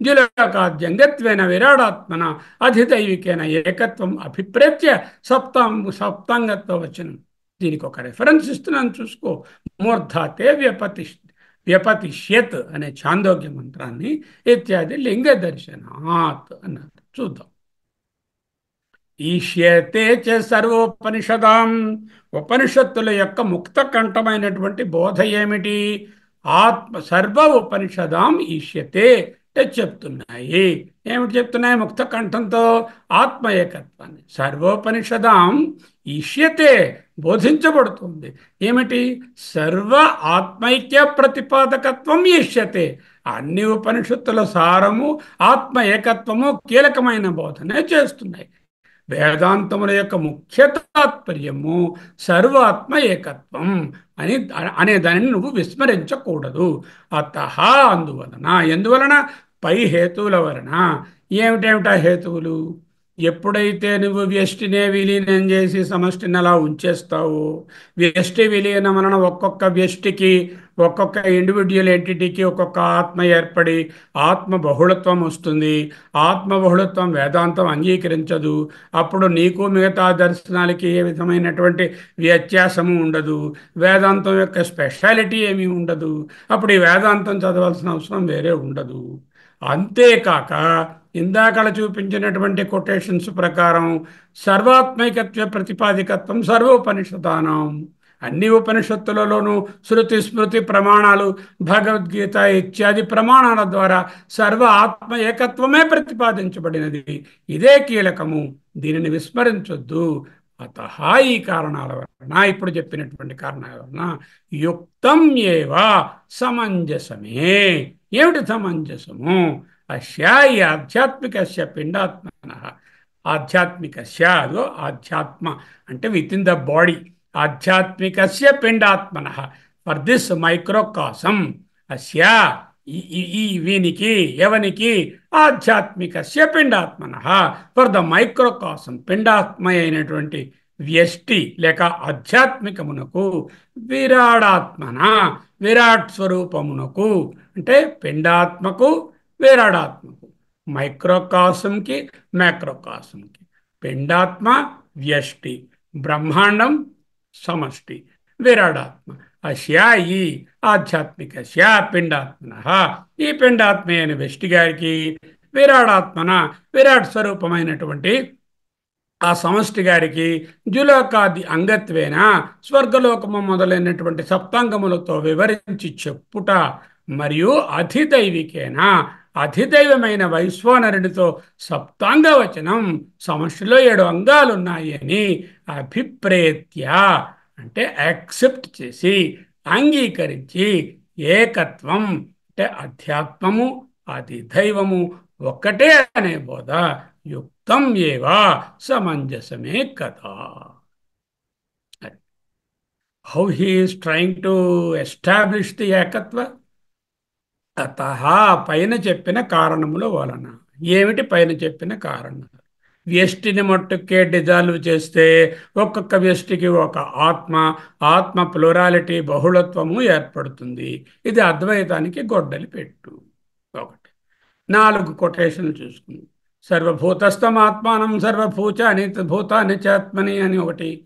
జిలకాద్యంగత్వేన విరాడాత్మన అధిదైవికేన ఏకత్వం అభిప్రేత్య సప్తాం సప్తాంగత్వ వచనం దీనికి ఒక రెఫరెన్స్ ఇస్తున్నాను చూసుకో. మూర్ధాతే వ్యపతి వ్యపతిష్యత్ అనే చాందోగ్య మంత్రాన్ని ఇత్యాది లింగ దర్శనాత్ అన్నారు. చూద్దాం. ఈష్యతే చ సర్వోపనిషదాం. ఉపనిషత్తుల యొక్క ముక్త కంఠమైనటువంటి బోధ ఏమిటి? ఆత్మ సర్వ ఉపనిషదాం ఈష్యతే చెప్తున్నాయి. ఏమిటి చెప్తున్నాయి? ముక్త కంఠంతో ఆత్మ ఏకత్వాన్ని. సర్వోపనిషదాం ఈష్యతే బోధించబడుతుంది. ఏమిటి? సర్వ ఆత్మైక్య ప్రతిపాదకత్వం ఈష్యతే. అన్ని ఉపనిషత్తుల సారము ఆత్మ ఏకత్వము కీలకమైన బోధనే చేస్తున్నాయి. వేదాంతముల యొక్క ముఖ్య తాత్పర్యము సర్వాత్మ ఏకత్వం అని అనే దానిని నువ్వు విస్మరించకూడదు. అత అందువలన ఎందువలన? పై హేతువుల వలన. ఏమిటేమిటా హేతువులు? ఎప్పుడైతే నువ్వు వ్యష్టినే విలీనం చేసి సమష్టిని అలా ఉంచేస్తావో వ్యష్టి విలీనం వలన ఒక్కొక్క వ్యష్టికి ఒక్కొక్క ఇండివిజువల్ ఎంటిటీకి ఒక్కొక్క ఆత్మ ఏర్పడి ఆత్మ బహుళత్వం వస్తుంది. ఆత్మ బహుళత్వం వేదాంతం అంగీకరించదు. అప్పుడు నీకు మిగతా దర్శనాలకి ఏ విధమైనటువంటి వ్యత్యాసము ఉండదు. వేదాంతం యొక్క స్పెషాలిటీ ఏమీ ఉండదు. అప్పుడు ఈ వేదాంతం చదవాల్సిన అవసరం వేరే ఉండదు. అంతేకాక ఇందాకడ చూపించినటువంటి కొటేషన్స్ ప్రకారం సర్వాత్మైకత్వ ప్రతిపాదికత్వం సర్వోపనిషదానం. అన్ని ఉపనిషత్తులలోనూ శృతి స్మృతి ప్రమాణాలు భగవద్గీత ఇత్యాది ప్రమాణాల ద్వారా సర్వ ఆత్మ ఏకత్వమే ప్రతిపాదించబడినది. ఇదే కీలకము. దీనిని విస్మరించొద్దు. అత ఈ కారణాల వలన ఇప్పుడు చెప్పినటువంటి కారణాల వలన యుక్తం ఏవా సమంజసమే. ఏమిటి సమంజసము? అస్యా ఈ ఆధ్యాత్మికస్య పిండాత్మన. ఆధ్యాత్మికస్య అదో ఆధ్యాత్మ. అంటే విత్ ఇన్ ద బాడీ ఆధ్యాత్మికస్య పిండాత్మన. ఫర్ దిస్ మైక్రోకాసం అస్య ఈ వీనికి ఎవనికి ఆధ్యాత్మికస్య పిండాత్మన. ఫర్ ద మైక్రోకాసం పిండాత్మ అయినటువంటి వ్యష్టి లేక ఆధ్యాత్మికమునకు విరాడాత్మన విరాట్ స్వరూపమునకు అంటే పిండాత్మకు విరాడాత్మకు. మైక్రోకాసంకి మ్యాక్రోకాసంకి. పిండాత్మ వ్యష్టి. బ్రహ్మాండం సమష్టి విరాడాత్మ అశ్యా ఈ ఆధ్యాత్మిక శ్యా పిండాత్మన. ఈ పిండాత్మ అయిన వ్యష్టి గారికి విరాడాత్మన విరాట్ స్వరూపమైనటువంటి ఆ సమష్టి గారికి జులోకాది అంగత్వేన స్వర్గలోకము మొదలైనటువంటి సప్తాంగములతో వివరించి చెప్పుట మరియు అధిదైవికేన అధిదైవమైన వైశ్వానరుడితో సప్తాంగ వచనం సమష్టిలో ఏడు అంగాలున్నాయి అని అభిప్రేత్య అంటే యాక్సెప్ట్ చేసి అంగీకరించి ఏకత్వం అంటే అధ్యాత్మము అధిదైవము ఒక్కటే అనే బోధ యుక్తం ఏవా సమంజసమే కదా. How he is trying to establish the ekatva? అత పైన చెప్పిన కారణముల వలన. ఏమిటి పైన చెప్పిన కారణం? వ్యష్టిని మట్టుకే డిజాల్వ్ చేస్తే ఒక్కొక్క వ్యష్టికి ఒక ఆత్మ ఆత్మ ప్లూరాలిటీ బహుళత్వము ఏర్పడుతుంది. ఇది అద్వైతానికి గొడ్డలి పెట్టు. ఒకటి. నాలుగు కొటేషన్లు చూసుకుంది. సర్వభూతస్థమాత్మానం సర్వభూచ అని భూతాని చాత్మని అని ఒకటి.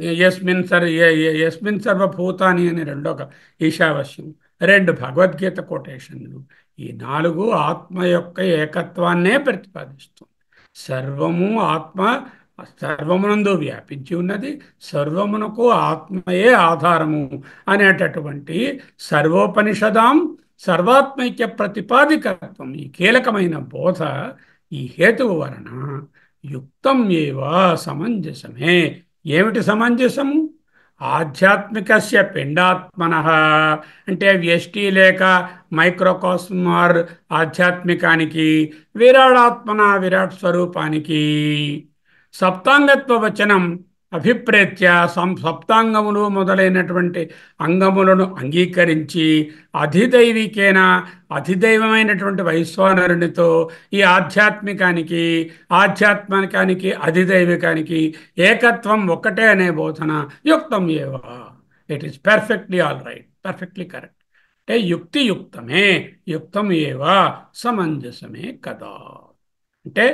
యస్మిన్ సర్ యస్మిన్ సర్వభూతాని అని రెండో ఈశావస్యం. రెండు భగవద్గీత కొటేషన్లు. ఈ నాలుగు ఆత్మ యొక్క ఏకత్వాన్నే ప్రతిపాదిస్తుంది సర్వము ఆత్మ సర్వమునందు వ్యాపించి ఉన్నది సర్వమునకు ఆత్మయే ఆధారము అనేటటువంటి సర్వోపనిషదాం సర్వాత్మైక్య ప్రతిపాదికత్వం ఈ కీలకమైన బోధ ఈ హేతువు వలన యుక్తం ఏవా సమంజసమే. ఏమిటి సమంజసము? ఆధ్యాత్మికస్య పిండాత్మన. అంటే వ్యష్టి లేక మైక్రోకాస్మార్ ఆధ్యాత్మికానికి విరాడాత్మన విరాట్ స్వరూపానికి. సప్తాంగత్వ వచనం అభిప్రేత్య సం సప్తాంగములు మొదలైనటువంటి అంగములను అంగీకరించి అధిదైవికేన అధిదైవమైనటువంటి వైశ్వానరునితో ఈ ఆధ్యాత్మికానికి ఆధ్యాత్మికానికి అధిదైవికానికి ఏకత్వం ఒక్కటే అనే బోధన యుక్తం ఏవా. It is perfectly all right perfectly correct అంటే యుక్తియుక్తమే యుక్తం ఏవా సమంజసమే కదా. అంటే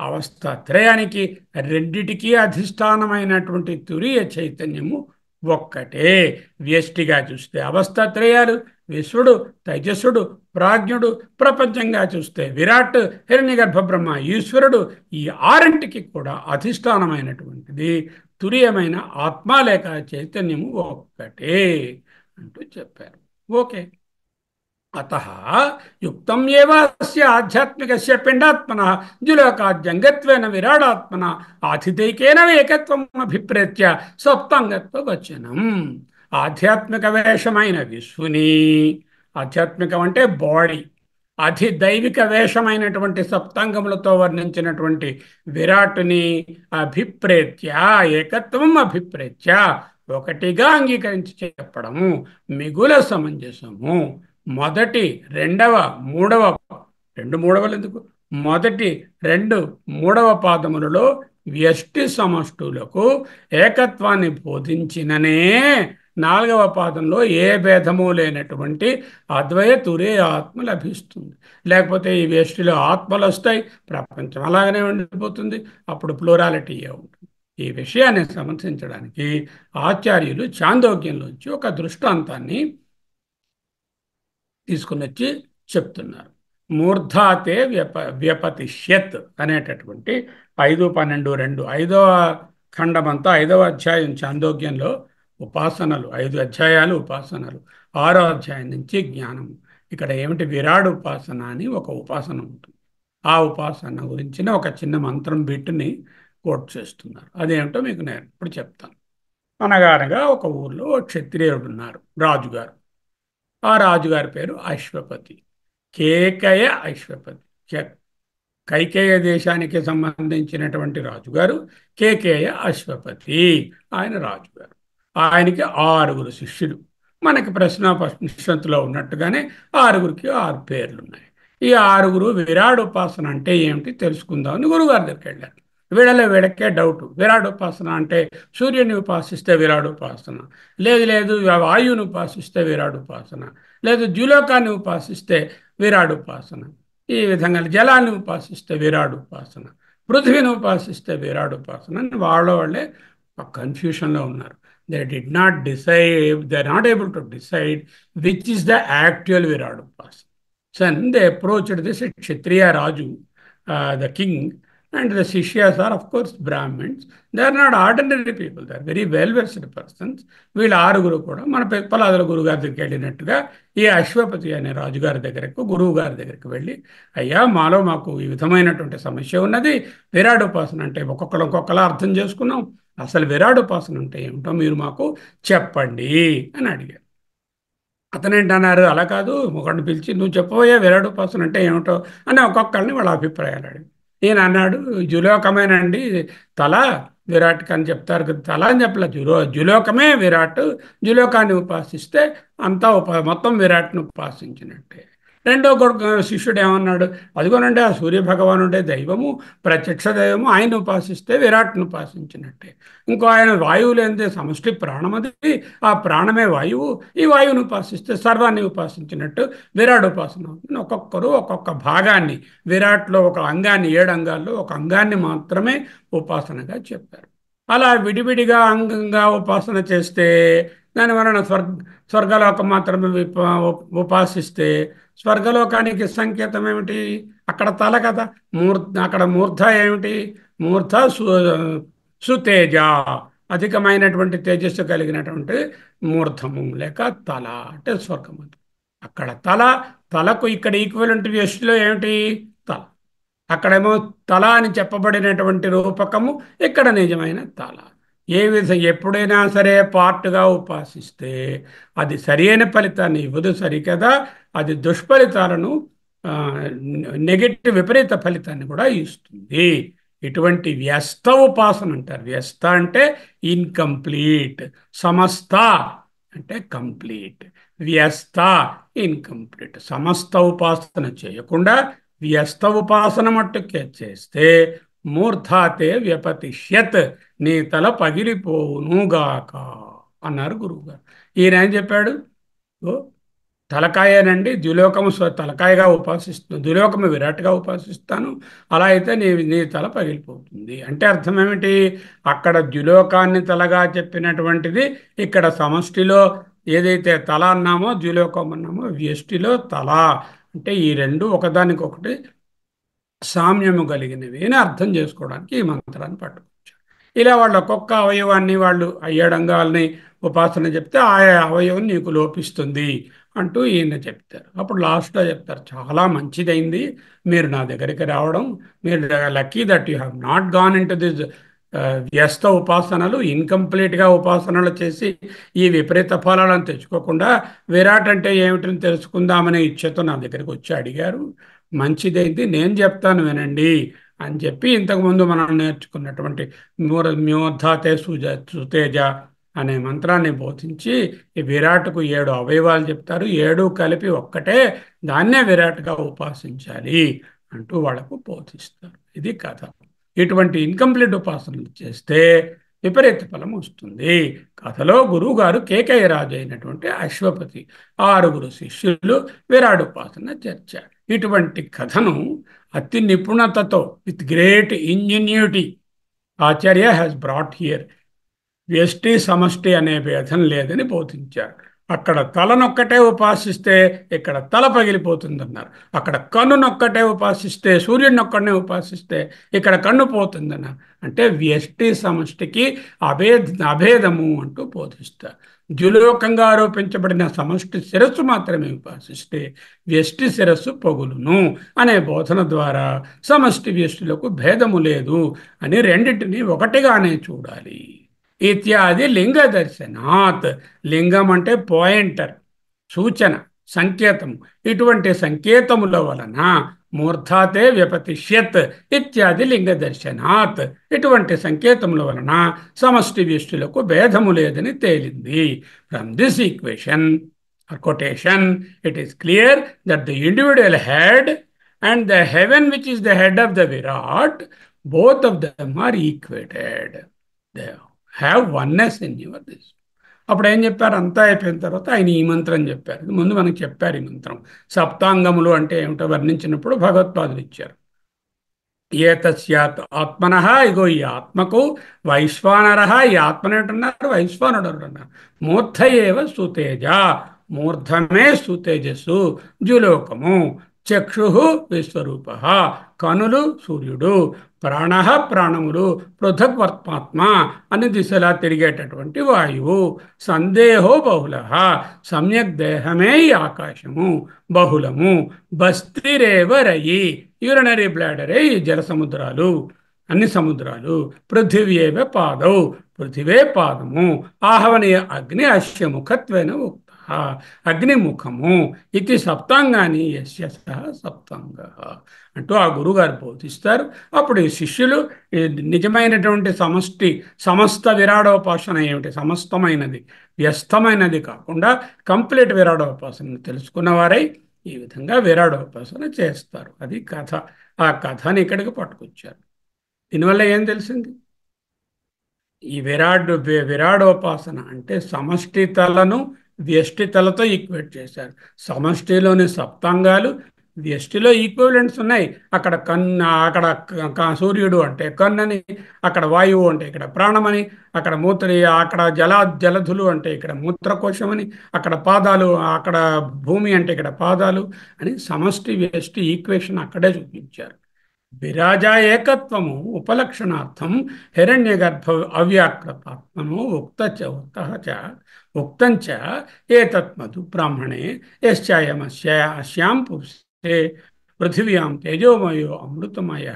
అవస్థ అవస్థాత్రయానికి రెండిటికీ అధిష్టానమైనటువంటి తురియ చైతన్యము ఒక్కటే. వ్యష్టిగా చూస్తే అవస్థాత్రయాలు విశ్వడు తేజస్సుడు ప్రాజ్ఞుడు ప్రపంచంగా చూస్తే విరాట్ హిరణ్యగర్భ బ్రహ్మ ఈశ్వరుడు ఈ ఆరింటికి కూడా అధిష్టానమైనటువంటిది. తురియమైన ఆత్మ లేక చైతన్యము ఒక్కటే అంటూ చెప్పారు. ఓకే. అత యుక్తం ఏవాస్య ఆధ్యాత్మికస్య పిండాత్మన జులోకాద్యంగత్వేన విరాడాత్మన ఆతిథైకేన ఏకత్వం అభిప్రేత్య సప్తాంగత్వ వచనం ఆధ్యాత్మిక వేషమైన విశ్వని ఆధ్యాత్మికం అంటే బాడీ అధి దైవిక వేషమైనటువంటి సప్తాంగములతో వర్ణించినటువంటి విరాటుని అభిప్రేత్య ఏకత్వం అభిప్రేత్య ఒకటిగా అంగీకరించి చెప్పడము మిగుల సమంజసము. మొదటి రెండవ మూడవ రెండు మూడవలు ఎందుకు? మొదటి రెండు మూడవ పాదములలో వ్యష్టి సమష్టులకు ఏకత్వాన్ని బోధించిననే నాలుగవ పాదంలో ఏ భేదము లేనటువంటి అద్వయ తురే ఆత్మ లభిస్తుంది. లేకపోతే ఈ వ్యష్టిలో ఆత్మలు వస్తాయి ప్రపంచం అలాగనే ఉండిపోతుంది అప్పుడు ప్లూరాలిటీ ఉంటుంది? ఈ విషయాన్ని సమర్థించడానికి ఆచార్యులు చాందోగ్యంలోంచి ఒక దృష్టాంతాన్ని తీసుకుని వచ్చి చెప్తున్నారు. మూర్ధాతే వ్యప వ్యపతిష్యత్ అనేటటువంటి ఐదు పన్నెండు రెండు ఐదవ ఖండమంతా ఐదవ అధ్యాయం చాందోగ్యంలో ఉపాసనలు ఐదు అధ్యాయాలు ఉపాసనలు ఆరో అధ్యాయం నుంచి జ్ఞానం ఇక్కడ ఏమిటి? విరాడు ఉపాసన అని ఒక ఉపాసన ఉంటుంది. ఆ ఉపాసన గురించిన ఒక చిన్న మంత్రం బిట్టుని కోట్ చేస్తున్నారు. అదేమిటో మీకు నేను ఇప్పుడు చెప్తాను. అనగానగా ఒక ఊర్లో క్షత్రియుడు ఉన్నారు. రాజుగారు. ఆ రాజుగారి పేరు అశ్వపతి. కేకయ అశ్వపతి. కైకేయ దేశానికి సంబంధించినటువంటి రాజుగారు కేకేయ అశ్వపతి ఆయన రాజుగారు. ఆయనకి ఆరుగురు శిష్యులు. మనకి ప్రశ్న నిశ్చంతులో ఉన్నట్టుగానే ఆరుగురికి ఆరు పేర్లు ఉన్నాయి ఈ ఆరుగురు విరాడు ఉపాసన అంటే ఏమిటి తెలుసుకుందామని గురుగారి దగ్గరికి వెళ్ళారు. వీళ్ళలో వీళ్ళకే డౌట్ విరాడు ఉపాసన అంటే సూర్యుని ఉపాసిస్తే విరాడు ఉపాసన. లేదు లేదు వాయువుని ఉపాసిస్తే విరాడు ఉపాసన. లేదు ద్యులోకాన్ని ఉపాసిస్తే విరాడు ఉపాసన. ఈ విధంగా జలాన్ని ఉపాసిస్తే విరాడు ఉపాసన. పృథ్వీని ఉపాసిస్తే విరాడు ఉపాసన అని వాళ్ళ వాళ్ళే కన్ఫ్యూషన్లో ఉన్నారు. They did not decide they are not able to decide which is the actual Virat upasana so they approached this kshatriya raju the king and the Shishyas are, of course, Brahmins. They are not ordinary people. They are very well-versed persons. వీళ్ళ ఆరుగురు కూడా మన పలాదుల గురువు గారి దగ్గరికి వెళ్ళినట్టుగా ఈ అశ్వపతి అనే రాజుగారి దగ్గరకు గురువు గారి దగ్గరికి వెళ్ళి అయ్యా మాలో మాకు ఈ విధమైనటువంటి సమస్య ఉన్నది విరాడోపాసన అంటే ఒక్కొక్కరు ఒక్కొక్కలా అర్థం చేసుకున్నాం అసలు విరాడోపాసన అంటే ఏమిటో మీరు మాకు చెప్పండి అని అడిగారు అతనేంటన్నారు అలా కాదు ఒకరిని పిలిచి నువ్వు చెప్పబోయే విరాడోపాసన అంటే ఏమిటో అని ఒక్కొక్కరిని వాళ్ళ అభిప్రాయాలు అడిగి ఈయన అన్నాడు జులోకమేనండి తల విరాట్ అని చెప్తారు కదా తల అని చెప్పలే జులో జులోకమే విరాట్ జులోకాన్ని ఉపాసిస్తే అంతా ఉపా మొత్తం విరాట్ను ఉపాసించినట్టే. రెండో కొడుకు శిష్యుడు ఏమన్నాడు? అదిగోనండి ఆ సూర్య భగవానుడే దైవము ప్రత్యక్ష దైవము ఆయన ఉపాసిస్తే విరాట్ను ఉపాసించినట్టే. ఇంకో ఆయన వాయువు లేనిదే సమష్టి ప్రాణమది ఆ ప్రాణమే వాయువు. ఈ వాయువుని ఉపాసిస్తే సర్వాన్ని ఉపాసించినట్టు విరాట్ ఉపాసన అవుతుంది. ఒక్కొక్కరు ఒక్కొక్క భాగాన్ని విరాట్లో ఒక అంగాన్ని ఏడు అంగాల్లో ఒక అంగాన్ని మాత్రమే ఉపాసనగా చెప్పారు. అలా విడివిడిగా అంగంగా ఉపాసన చేస్తే దాని వలన స్వర్గ స్వర్గలోకం మాత్రమే ఉపాసిస్తే స్వర్గలోకానికి సంకేతం ఏమిటి అక్కడ తల కదా మూర్ అక్కడ మూర్ధ ఏమిటి? మూర్ధ సు సుతేజ. అధికమైనటువంటి తేజస్సు కలిగినటువంటి మూర్ధము లేక తల అంటే స్వర్గము అక్కడ తల తలకు ఇక్కడ ఈక్వలెంట్ వ్యష్టిలో ఏమిటి? తల. అక్కడేమో తల అని చెప్పబడినటువంటి రూపకము ఇక్కడ నిజమైన తల. ఏ విధ ఎప్పుడైనా సరే పార్ట్గా ఉపాసిస్తే అది సరైన ఫలితాన్ని ఇవ్వదు సరికదా అది దుష్ఫలితాలను నెగటివ్ విపరీత ఫలితాన్ని కూడా ఇస్తుంది. ఇటువంటి వ్యస్త ఉపాసన అంటారు. వ్యస్త అంటే ఇన్కంప్లీట్ సమస్త అంటే కంప్లీట్. వ్యస్త ఇన్కంప్లీట్. సమస్త ఉపాసన చేయకుండా వ్యస్త ఉపాసన మట్టుకే చేస్తే మూర్ధాతే వ్యపతిష్యత్. నీ తల పగిలిపోవునుగాక అన్నారు గురువుగారు. ఈయన ఏం చెప్పాడు తలకాయనండి ద్విలోకము తలకాయగా ఉపాసిస్తు ద్విలోకము విరాట్గా ఉపాసిస్తాను అలా అయితే నీ నీ తల పగిలిపోతుంది. అంటే అర్థం ఏమిటి? అక్కడ ద్విలోకాన్ని తలగా చెప్పినటువంటిది ఇక్కడ సమష్టిలో ఏదైతే తల అన్నామో ద్విలోకం అన్నామో వ్యష్టిలో తల. అంటే ఈ రెండు ఒకదానికొకటి సామ్యము కలిగినవి అని అర్థం చేసుకోవడానికి ఈ మంత్రాన్ని పట్టు ఇలా వాళ్ళ ఒక్కొక్క అవయవాన్ని వాళ్ళు అయ్యడంగాల్ని ఉపాసన చెప్తే ఆయా అవయవం నీకు లోపిస్తుంది అంటూ ఈయన చెప్తారు. అప్పుడు లాస్ట్లో చెప్తారు చాలా మంచిదైంది మీరు నా దగ్గరికి రావడం మీరు lucky that you have not gone into this vyasta ఉపాసనలు ఇన్కంప్లీట్గా ఉపాసనలు చేసి ఈ విపరీత ఫలాలను తెచ్చుకోకుండా విరాట్ అంటే ఏమిటని తెలుసుకుందామనే ఇచ్చతో నా దగ్గరికి వచ్చి అడిగారు. మంచిదైంది నేను చెప్తాను వినండి అని చెప్పి ఇంతకుముందు మనం నేర్చుకున్నటువంటి మూర మ్యోధాతే సుజ సుతేజ అనే మంత్రాన్ని బోధించి ఈ విరాట్కు ఏడు అవయవాలు చెప్తారు. ఏడు కలిపి ఒక్కటే దాన్నే విరాట్గా ఉపాసించాలి అంటూ వాళ్ళకు బోధిస్తారు. ఇది కథ. ఇటువంటి ఇన్కంప్లీట్ ఉపాసనలు చేస్తే విపరీత ఫలం వస్తుంది. కథలో గురువుగారు కేకయ్య రాజు అయినటువంటి అశ్వపతి ఆరుగురు శిష్యులు విరాట్ ఉపాసన చర్చ ఇటువంటి కథను అతి నిపుణతతో with great ingenuity acharya has brought here vyashti samashti అనే భేదం లేదని బోధించారు. అక్కడ తలనొక్కటే ఉపాసిస్తే ఇక్కడ తల పగిలిపోతుందన్నారు. అక్కడ కన్నునొక్కటే ఉపాసిస్తే సూర్యుడినొక్కడనే ఉపాసిస్తే ఇక్కడ కన్ను పోతుందన్నారు. అంటే వ్యష్టి సమష్టికి అభేద అభేదము అంటూ బోధిస్తారు. ద్యులోకంగా ఆరోపించబడిన సమష్టి శిరస్సు మాత్రమే ఉపాసిస్తే వ్యష్టి శిరస్సు పొగులును అనే బోధన ద్వారా సమష్టి వ్యష్టిలకు భేదము లేదు అని రెండింటిని ఒకటిగానే చూడాలి. ఇత్యాది లింగ దర్శనాత్ లింగం అంటే పాయింటర్ సూచన. సంకేతము ఇటువంటి సంకేతముల వలన మూర్ధాతే వ్యపతిష్యత్ ఇత్యాది లింగ దర్శనాత్. ఇటువంటి సంకేతముల వలన సమష్టి వ్యష్టులకు భేదము లేదని తేలింది. From this equation quotation it is clear that the individual head and the heaven which is the head of the Virat both of them are equated they have oneness in your this అప్పుడు ఏం చెప్పారు? అంతా అయిపోయిన తర్వాత ఆయన ఈ మంత్రం చెప్పారు. ముందు మనకు చెప్పారు ఈ మంత్రం. సప్తాంగములు అంటే ఏమిటో వర్ణించినప్పుడు భగవత్పాదులు ఇచ్చారు. ఏ తస్యాత్ ఆత్మన ఇగో ఈ ఆత్మకు వైశ్వానర. ఈ ఆత్మనేటన్నారు వైశ్వానుడు అన్నారు. మూర్ధ ఏవ సుతేజ మూర్ధమే సుతేజస్సు ద్యులోకము చక్షు విశ్వరూప కనులు సూర్యుడు. ప్రాణ ప్రాణములు పృథక్వర్త్మాత్మ అని దిశలా తిరిగేటటువంటి వాయువు. సందేహో బహుళ. సమ్యక్ దేహమే ఆకాశము బహుళము. బస్తిరేవ రయి. యూరినరీ బ్లాడరే ఈ జల సముద్రాలు అన్ని సముద్రాలు. పృథివ్యేవ పాదౌ. పృథివే పాదము. ఆహవనీయ అగ్ని అశ్యముఖత్వేన ఉక్త. అగ్నిముఖము ఇది సప్తాంగాన్ని యస్య సప్తాంగ అంటూ ఆ గురుగారు బోధిస్తారు. అప్పుడు ఈ శిష్యులు నిజమైనటువంటి సమష్టి సమస్త విరాడోపాసన ఏమిటి? సమస్తమైనది వ్యస్తమైనది కాకుండా కంప్లీట్ విరాడోపాసన తెలుసుకున్నవారై ఈ విధంగా విరాడోపాసన చేస్తారు. అది కథ. ఆ కథని ఇక్కడికి పట్టుకొచ్చారు. దీనివల్ల ఏం తెలిసింది? ఈ విరాడ్ విరాడోపాసన అంటే సమష్టి తలను వ్యష్టితలతో ఈక్వేట్ చేశారు. సమష్టిలోని సప్తాంగాలు వ్యష్టిలో ఈక్వివలెంట్స్ ఉన్నాయి. అక్కడ కన్ను అక్కడ సూర్యుడు అంటే కన్నని అక్కడ వాయువు అంటే ఇక్కడ ప్రాణమని అక్కడ మూత్రి అక్కడ జల జలధులు అంటే ఇక్కడ మూత్రకోశమని అక్కడ పాదాలు అక్కడ భూమి అంటే ఇక్కడ పాదాలు అని సమష్టి వ్యష్టి ఈక్వేషన్ అక్కడే చూపించారు. విరాజా ఏకత్వము ఉపలక్షణార్థం హిరణ్య గర్భ అవ్యాకృతాత్మను ఉక్త చ ఉక్త చ ఉక్తంచ ఏతత్మతు బ్రాహ్మణే యశ్చాయమస్య అస్యాం పురుషే పృథివ్యాం తేజోమయో అమృతమయ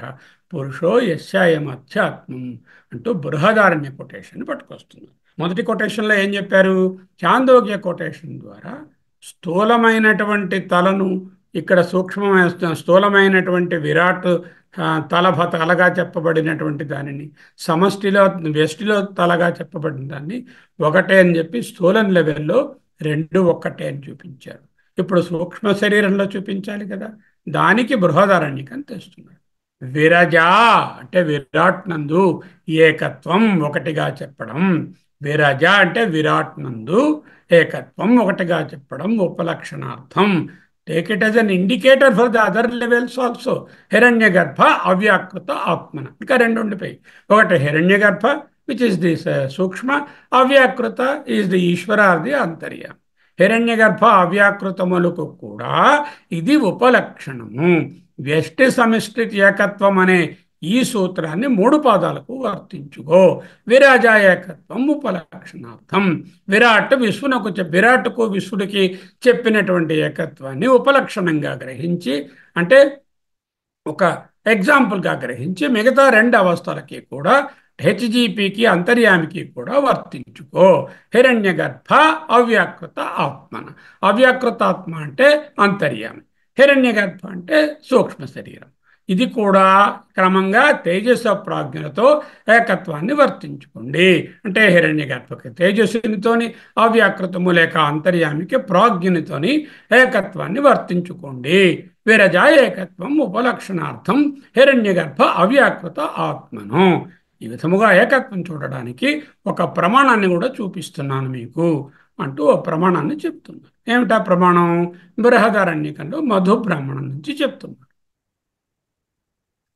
పురుషో యశ్చాయం అధ్యాత్మం అంటూ బృహదారణ్య కొటేషన్ పట్టుకొస్తుంది. మొదటి కొటేషన్లో ఏం చెప్పారు? చాందోగ్య కొటేషన్ ద్వారా స్థూలమైనటువంటి తలను ఇక్కడ సూక్ష్మమైన స్థూలమైనటువంటి విరాట్ తలభ తలగా చెప్పబడినటువంటి దానిని సమష్టిలో వ్యష్టిలో తలగా చెప్పబడిన దాన్ని ఒకటే అని చెప్పి స్థూలం లెవెల్లో రెండు ఒక్కటే అని చూపించారు. ఇప్పుడు సూక్ష్మ శరీరంలో చూపించాలి కదా దానికి బృహదారణ్యకం తెస్తున్నాడు. విరజా అంటే విరాట్ నందు ఏకత్వం ఒకటిగా చెప్పడం విరజ అంటే విరాట్ నందు ఏకత్వం ఒకటిగా చెప్పడం ఉపలక్షణార్థం take it as an indicator for the other levels also Hiranyagarbha avyakrita ఆత్మన ఇంకా రెండు ఉండిపోయి ఒకటి హిరణ్య గర్భ which is the sukshma avyakrita is the Ishwara the antarya Hiranyagarbha అవ్యాకృతములకు కూడా ఇది ఉపలక్షణము. వ్యష్టి సమిష్టి ఏకత్వం అనే ఈ సూత్రాన్ని మూడు పాదాలకు వర్తించుకో. విరాజాయకత్వం ఉపలక్షణార్థం. విరాట్ విశ్వనకు విరాట్కు విశ్వడికి చెప్పినటువంటి ఏకత్వాన్ని ఉపలక్షణంగా గ్రహించి అంటే ఒక ఎగ్జాంపుల్గా గ్రహించి మిగతా రెండు అవస్థలకి కూడా హెచ్జిపికి అంతర్యామికి కూడా వర్తించుకో. హిరణ్య గర్భ అవ్యాకృత ఆత్మన. అవ్యాకృత ఆత్మ అంటే అంతర్యామి. హిరణ్య గర్భ అంటే సూక్ష్మ శరీరం. ఇది కూడా క్రమంగా తేజస్వ ప్రాజ్ఞలతో ఏకత్వాన్ని వర్తించుకోండి. అంటే హిరణ్య గర్భకి తేజస్సునితోని అవ్యాకృతము లేక అంతర్యామికి ప్రాజ్ఞనితోని ఏకత్వాన్ని వర్తించుకోండి. విరజా ఏకత్వం ఉపలక్షణార్థం హిరణ్య గర్భ అవ్యాకృత ఆత్మను. ఈ విధముగా ఏకత్వం చూడడానికి ఒక ప్రమాణాన్ని కూడా చూపిస్తున్నాను మీకు అంటూ ఓ ప్రమాణాన్ని చెప్తున్నాను. ఏమిటా ప్రమాణం? బృహదారణ్యకంలో మధు బ్రాహ్మణం నుంచి చెప్తున్నారు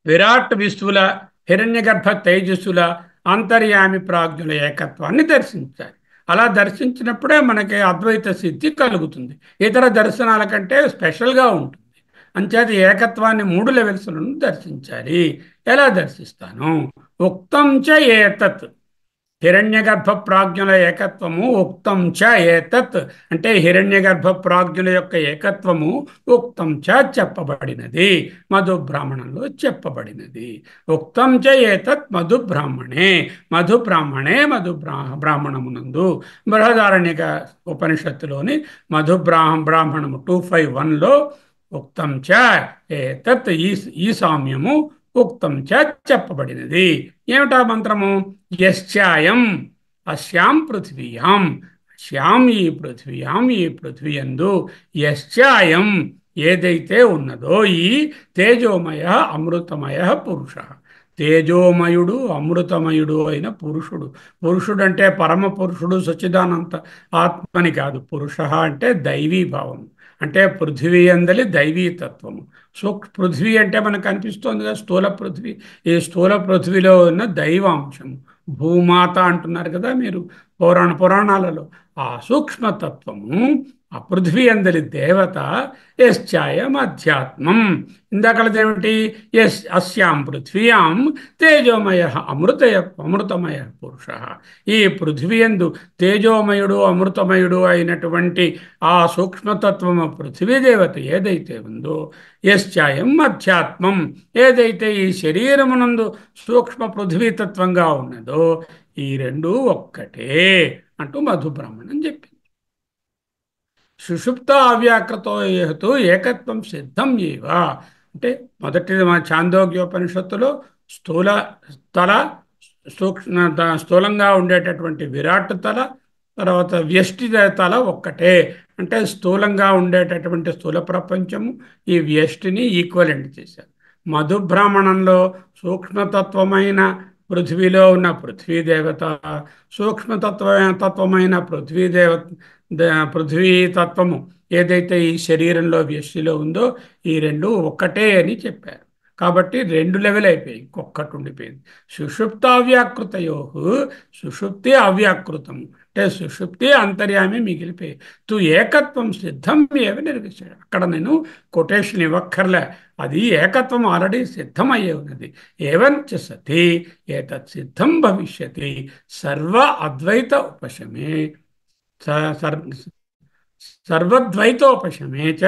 విరాట్ విశ్వుల హిరణ్యగర్భ తేజస్సుల అంతర్యామి ప్రాజ్ఞుల ఏకత్వాన్ని దర్శించాలి. అలా దర్శించినప్పుడే మనకి అద్వైత సిద్ధి కలుగుతుంది. ఇతర దర్శనాల కంటే స్పెషల్గా ఉంటుంది. అంచేత ఏకత్వాన్ని మూడు లెవెల్స్లను దర్శించాలి. ఎలా దర్శిస్తాను? ఉక్తం చ ఏతత్. హిరణ్యగర్భ ప్రాజ్ఞుల ఏకత్వము ఉక్తం చ ఏతత్. అంటే హిరణ్యగర్భ ప్రాజ్ఞుల యొక్క ఏకత్వము ఉక్తం చ చెప్పబడినది. మధు బ్రాహ్మణంలో చెప్పబడినది. ఉక్తం చ ఏతత్ మధు బ్రాహ్మణే మధు బ్రాహ్మణే మధు బ్రాహ్మణమునందు. బృహదారణ్యక ఉపనిషత్తులోని మధు బ్రాహ్మ బ్రాహ్మణము టూ ఫైవ్ వన్లో ఉక్తం చ ఏతత్ ఈ ఈ సామ్యము ఉక్తం చ చెప్పబడినది. ఏమిటా మంత్రము? యశ్చాయం. అశ్యాం పృథివీయాం శ్యాం ఈ పృథివీయాం ఈ పృథివీయందు యశ్చాయం ఏదైతే ఉన్నదో ఈ తేజోమయ అమృతమయ పురుష. తేజోమయుడు అమృతమయుడు అయిన పురుషుడు. పురుషుడు అంటే పరమ పురుషుడు సచిదానంత ఆత్మని కాదు. పురుష అంటే దైవీ భావం అంటే పృథ్వీ అందలి దైవీ తత్వము. సో పృథ్వీ అంటే మనకు అనిపిస్తోంది కదా స్థూల పృథ్వీ. ఈ స్థూల పృథ్వీలో ఉన్న దైవాంశము. భూమాత అంటున్నారు కదా మీరు పురాణ పురాణాలలో. ఆ సూక్ష్మతత్వము ఆ పృథ్వీ అందలి దేవత యశ్చాయం అధ్యాత్మం. ఇందాకలదేమిటి? ఎస్ అస్యాం పృథ్వీయాం తేజోమయ అమృతయ అమృతమయ పురుష. ఈ పృథ్వీ ఎందు తేజోమయుడు అమృతమయుడు అయినటువంటి ఆ సూక్ష్మతత్వము పృథ్వీ దేవత ఏదైతే ఉందో యశ్చాయం అధ్యాత్మం. ఏదైతే ఈ శరీరమునందు సూక్ష్మ పృథ్వీతత్వంగా ఉన్నదో ఈ రెండు ఒక్కటే అంటూ మధుబ్రాహ్మణం చెప్పింది. సుషుప్త అవ్యాకృతో హేతు ఏకత్వం సిద్ధం ఏవ. అంటే మొదటి మా చాందోగ్యోపనిషత్తులో స్థూల తల సూక్ష్మ స్థూలంగా ఉండేటటువంటి విరాట్ తల తర్వాత వ్యష్టి తల ఒక్కటే. అంటే స్థూలంగా ఉండేటటువంటి స్థూల ప్రపంచము ఈ వ్యష్టిని ఈక్వలెంట్ చేశారు. మధుభ్రమణంలో సూక్ష్మతత్వమైన పృథ్వీలో ఉన్న పృథ్వీ దేవత సూక్ష్మతత్వ తత్వమైన పృథ్వీదేవ పృథ్వీ తత్వము ఏదైతే ఈ శరీరంలో వ్యష్టిలో ఉందో ఈ రెండు ఒక్కటే అని చెప్పారు. కాబట్టి రెండు లెవెల్ అయిపోయాయి ఇంకొక్కటి ఉండిపోయింది. సుషుప్త అవ్యాకృతయో సుషుప్తి అవ్యాకృతం అంటే సుషుప్తి అంతర్యామి మిగిలిపోయి తు ఏకత్వం సిద్ధం ఏవి నిర్మించాడు అక్కడ నేను కొటేషన్ ఇవ్వక్కర్లే. అది ఏకత్వం ఆల్రెడీ సిద్ధమయ్యే ఉన్నది. ఏవంచ సతి ఏతత్ సిద్ధం భవిష్యతి సర్వ అద్వైత ఉపశమే. సర్వద్వైతోపశమే చ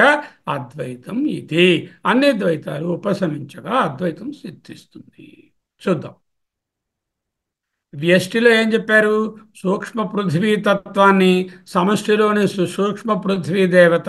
అద్వైతం ఇది. అన్ని ద్వైతాలు ఉపశమించగా అద్వైతం సిద్ధిస్తుంది. చూద్దాం. వ్యష్టిలో ఏం చెప్పారు? సూక్ష్మ పృథ్వీ తత్వాన్ని సమష్టిలోని సు- సూక్ష్మ పృథ్వీ దేవత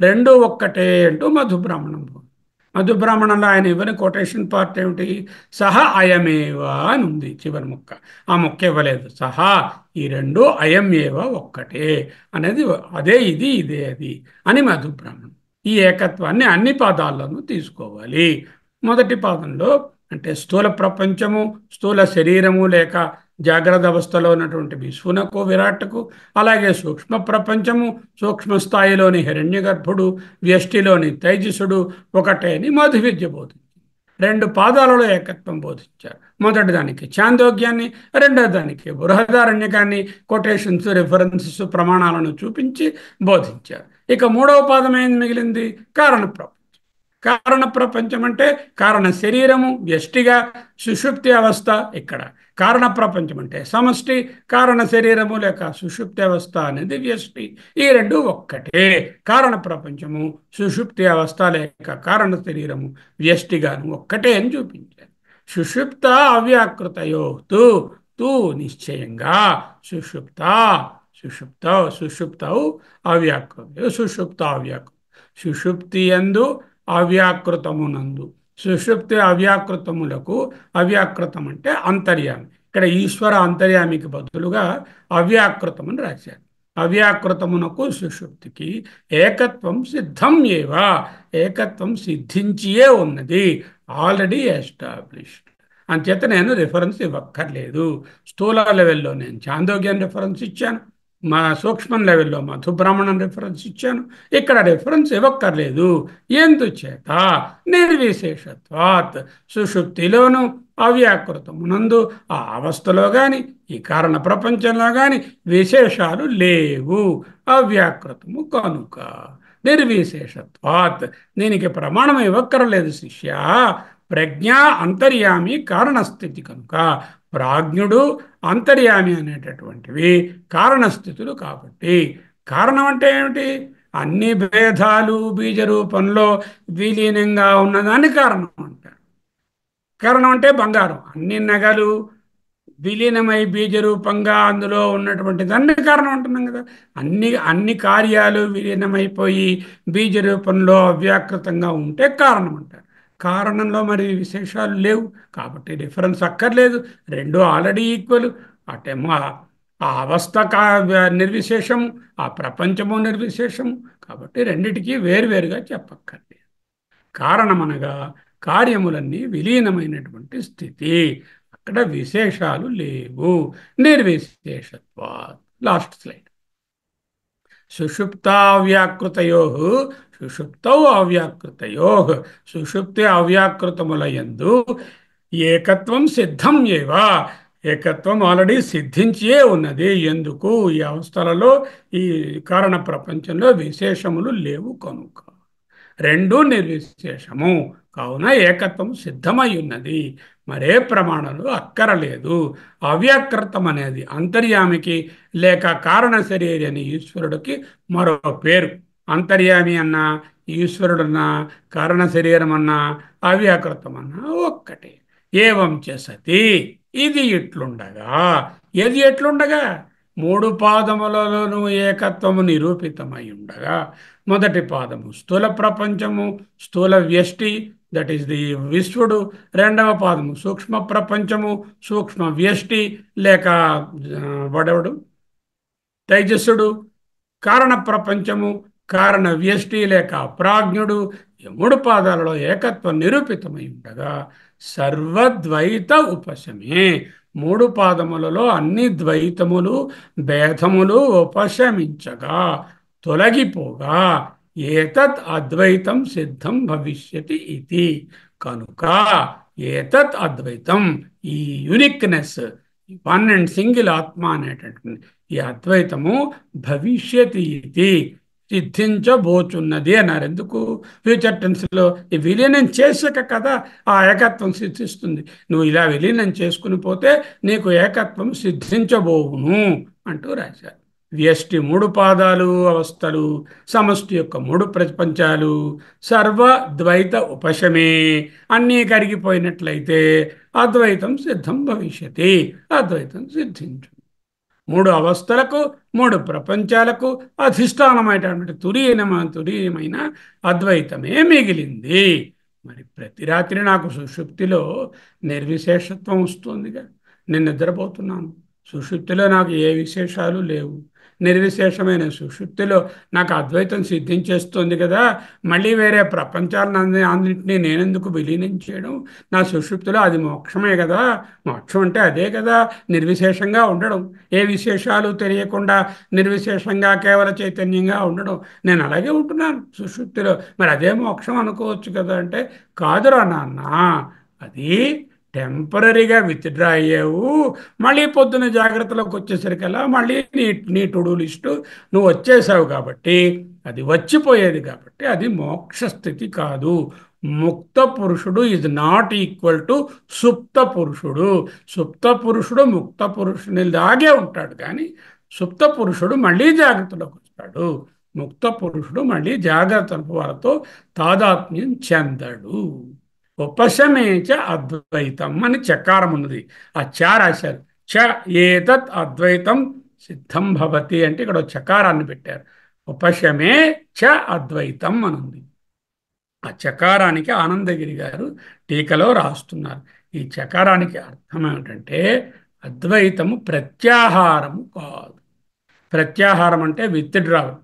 రెండు ఒక్కటే అంటూ మధుబ్రాహ్మణం మధుబ్రాహ్మణంలో ఆయన ఇవ్వని కొటేషన్ పార్ట్ ఏమిటి? సహా అయమేవా అని ఉంది చివరి ముక్క. ఆ ముక్క ఇవ్వలేదు. సహా ఈ రెండు అయమేవా ఒక్కటే అనేది అదే ఇది ఇదే అది అని మధుబ్రాహ్మణం ఈ ఏకత్వాన్ని అన్ని పాదాల్లోనూ తీసుకోవాలి. మొదటి పాదంలో అంటే స్థూల ప్రపంచము స్థూల శరీరము లేక జాగ్రత్త అవస్థలో ఉన్నటువంటి విశ్వనకు విరాట్కు అలాగే సూక్ష్మ ప్రపంచము సూక్ష్మ స్థాయిలోని హిరణ్య గర్భుడు వ్యష్టిలోని తైజసుడు ఒకటే అని మధు విద్య బోధించింది. రెండు పాదాలలో ఏకత్వం బోధించారు. మొదటి దానికి చాందోగ్యాన్ని రెండో దానికి బృహదారణ్యకాన్ని కొటేషన్స్ రిఫరెన్సెస్ ప్రమాణాలను చూపించి బోధించారు. ఇక మూడవ పాదం ఏం మిగిలింది? కారణ ప్రపంచం. కారణ ప్రపంచం అంటే కారణ శరీరము వ్యష్టిగా సుషుప్తి అవస్థ ఇక్కడ. కారణ ప్రపంచం అంటే సమష్టి కారణ శరీరము లేక సుషుప్తి అవస్థ అనేది వ్యష్టి ఈ రెండు ఒక్కటే. కారణ ప్రపంచము సుషుప్తి అవస్థ లేక కారణ శరీరము వ్యష్టిగాను ఒక్కటే అని చూపించారు. సుషుప్త అవ్యాకృతయో తు తూ నిశ్చయంగా సుషుప్త సుషుప్త సుషుప్తవు అవ్యాకృత సుషుప్త అవ్యాకృత సుషుప్తి ఎందు అవ్యాకృతమునందు సుషుప్తి అవ్యాకృతములకు అవ్యాకృతం అంటే అంతర్యామి. ఇక్కడ ఈశ్వర అంతర్యామికి బదులుగా అవ్యాకృతం అని రాశారు. అవ్యాకృతమునకు సుషుప్తికి ఏకత్వం సిద్ధం ఏవా ఏకత్వం సిద్ధించియే ఉన్నది. Already established. అంచేత నేను రిఫరెన్స్ ఇవ్వక్కర్లేదు. స్థూల లెవెల్లో నేను చాందోగ్యం రిఫరెన్స్ ఇచ్చాను. మా సూక్ష్మం లెవెల్లో మధుబ్రాహ్మణం రిఫరెన్స్ ఇచ్చాను. ఇక్కడ రిఫరెన్స్ ఇవ్వక్కర్లేదు. ఎందుచేత? నిర్విశేషత్వాత్. సుషుప్తిలోను అవ్యాకృతమునందు ఆ అవస్థలో కానీ ఈ కారణ ప్రపంచంలో కానీ విశేషాలు లేవు. అవ్యాకృతము కనుక. నిర్విశేషత్వాత్. దీనికి ప్రమాణం ఇవ్వక్కర్లేదు శిష్య. ప్రజ్ఞ అంతర్యామి కారణస్థితి కనుక. ప్రాజ్ఞుడు అంతర్యామి అనేటటువంటివి కారణస్థితులు కాబట్టి. కారణం అంటే ఏమిటి? అన్ని భేదాలు బీజ రూపంలో విలీనంగా ఉన్నదాన్ని కారణం అంటారు. కారణం అంటే బంగారం. అన్ని నగలు విలీనమై బీజ రూపంగా అందులో ఉన్నటువంటి దాన్ని కారణం అంటున్నాం కదా. అన్ని అన్ని కార్యాలు విలీనమైపోయి బీజ రూపంలో అవ్యాకృతంగా ఉంటే కారణం అంటారు. కారణంలో మరి విశేషాలు లేవు. కాబట్టి డిఫరెన్స్ అక్కర్లేదు. రెండు ఆల్రెడీ ఈక్వల్. అటేమో ఆ అవస్థ కా నిర్విశేషం ఆ ప్రపంచము నిర్విశేషం. కాబట్టి రెండిటికి వేరువేరుగా చెప్పక్కర్లేదు. కారణమనగా కార్యములన్నీ విలీనమైనటువంటి స్థితి. అక్కడ విశేషాలు లేవు. నిర్విశేషత్వా లాస్ట్ స్లైడ్. సుషుప్తావ్యాకృతయో సుషుప్తౌ అవ్యాకృతయో సుషుప్తి అవ్యాకృతములయందు ఏకత్వం సిద్ధం ఏవా ఏకత్వం ఆల్రెడీ సిద్ధించే ఉన్నది. ఎందుకు? ఈ అవస్థలలో ఈ కారణ ప్రపంచంలో విశేషములు లేవు కనుక. రెండు నిర్విశేషము. కావున ఏకత్వం సిద్ధమై ఉన్నది. మరే ప్రమాణాలు అక్కరలేదు. అవ్యకృతం అనేది అంతర్యామికి లేక కారణ శరీరి అని ఈశ్వరుడికి మరో పేరు. అంతర్యామి అన్నా ఈశ్వరుడన్నా కారణ శరీరం అన్నా అవ్యకృతం అన్నా ఒక్కటే. ఏవం చేసతి ఇది ఇట్లుండగా. ఏది ఎట్లుండగా? మూడు పాదములలోనూ ఏకత్వము నిరూపితమై ఉండగా. మొదటి పాదము స్థూల ప్రపంచము స్థూల వ్యష్టి దట్ ఈస్ ది విశ్వడు రెండవ పాదము. సూక్ష్మ ప్రపంచము సూక్ష్మ వ్యష్టి లేక వడవడు? తైజస్సుడు కారణ ప్రపంచము కారణ వ్యష్టి లేక ప్రాజ్ఞుడు మూడు పాదాలలో ఏకత్వం నిరూపితమై ఉండగా సర్వద్వైత ఉపశమే. మూడు పాదములలో అన్ని ద్వైతములు భేదములు ఉపశమించగా తొలగిపోగా ఏతత్ అద్వైతం సిద్ధం భవిష్యతి ఇది. కనుక ఏతత్ అద్వైతం ఈ యునిక్నెస్ వన్ అండ్ సింగిల్ ఆత్మ అనేటటువంటి ఈ అద్వైతము భవిష్యతి ఇది సిద్ధించబోచున్నది అన్నారు. ఎందుకు? ఫ్యూచర్ టెన్స్లో ఈ విలీనం చేసాక కదా ఆ ఏకత్వం సిద్ధిస్తుంది. నువ్వు ఇలా విలీనం చేసుకుని పోతే నీకు ఏకత్వం సిద్ధించబోవును అంటూ రాశారు. వ్యష్టి మూడు పాదాలు అవస్థలు సమష్టి యొక్క మూడు ప్రపంచాలు సర్వ ద్వైత ఉపశమే. అన్నీ కరిగిపోయినట్లయితే అద్వైతం సిద్ధం భవిష్యతి అద్వైతం సిద్ధించు. మూడు అవస్థలకు మూడు ప్రపంచాలకు అధిష్టానమైనటువంటి తురీయమైన తురీయమైన అద్వైతమే మిగిలింది. మరి ప్రతి రాత్రి నాకు సుషుప్తిలో నిర్విశేషత్వం వస్తుందిగా. నేను నిద్రపోతున్నాను సుషుప్తిలో నాకు ఏ విశేషాలు లేవు. నిర్విశేషమైన సుశుద్ధిలో నాకు అద్వైతం సిద్ధించేస్తుంది కదా. మళ్ళీ వేరే ప్రపంచాలను అన్నింటినీ నేనెందుకు విలీనం చేయడం? నా సుషుప్తిలో అది మోక్షమే కదా. మోక్షం అంటే అదే కదా. నిర్విశేషంగా ఉండడం. ఏ విశేషాలు తెలియకుండా నిర్విశేషంగా కేవల చైతన్యంగా ఉండడం. నేను అలాగే ఉంటున్నాను సుషుప్తిలో మరి అదే మోక్షం అనుకోవచ్చు కదా అంటే కాదురా నాన్న. అది టెంపరీగా విత్డ్రా అయ్యావు. మళ్ళీ పొద్దున జాగ్రత్తలోకి వచ్చేసరికల్లా మళ్ళీ నీ నీ టుడు లిస్టు నువ్వు వచ్చేసావు కాబట్టి అది వచ్చిపోయేది కాబట్టి అది మోక్ష స్థితి కాదు. ముక్త పురుషుడు ఈజ్ నాట్ ఈక్వల్ టు సుప్త పురుషుడు. సుప్త పురుషుడు ముక్త పురుషుని లాగే ఉంటాడు కానీ సుప్త పురుషుడు మళ్ళీ జాగ్రత్తలోకి వస్తాడు. ముక్త పురుషుడు మళ్ళీ జాగ్రత్త అనుభవాలతో తాదాత్మ్యం చెందడు. ఉపశమేచ అద్వైతం అని చకారం ఉన్నది. ఆ చ రాశారు. చ ఏతత్ అద్వైతం సిద్ధం భవతి అంటే ఇక్కడ చకారాన్ని పెట్టారు. ఉపశమే చ అద్వైతం అని ఉంది ఆ చకారానికి ఆనందగిరి గారు టీకలో రాస్తున్నారు. ఈ చకారానికి అర్థం ఏమిటంటే అద్వైతము ప్రత్యాహారము కాదు. ప్రత్యాహారం అంటే విత్డ్రావల్.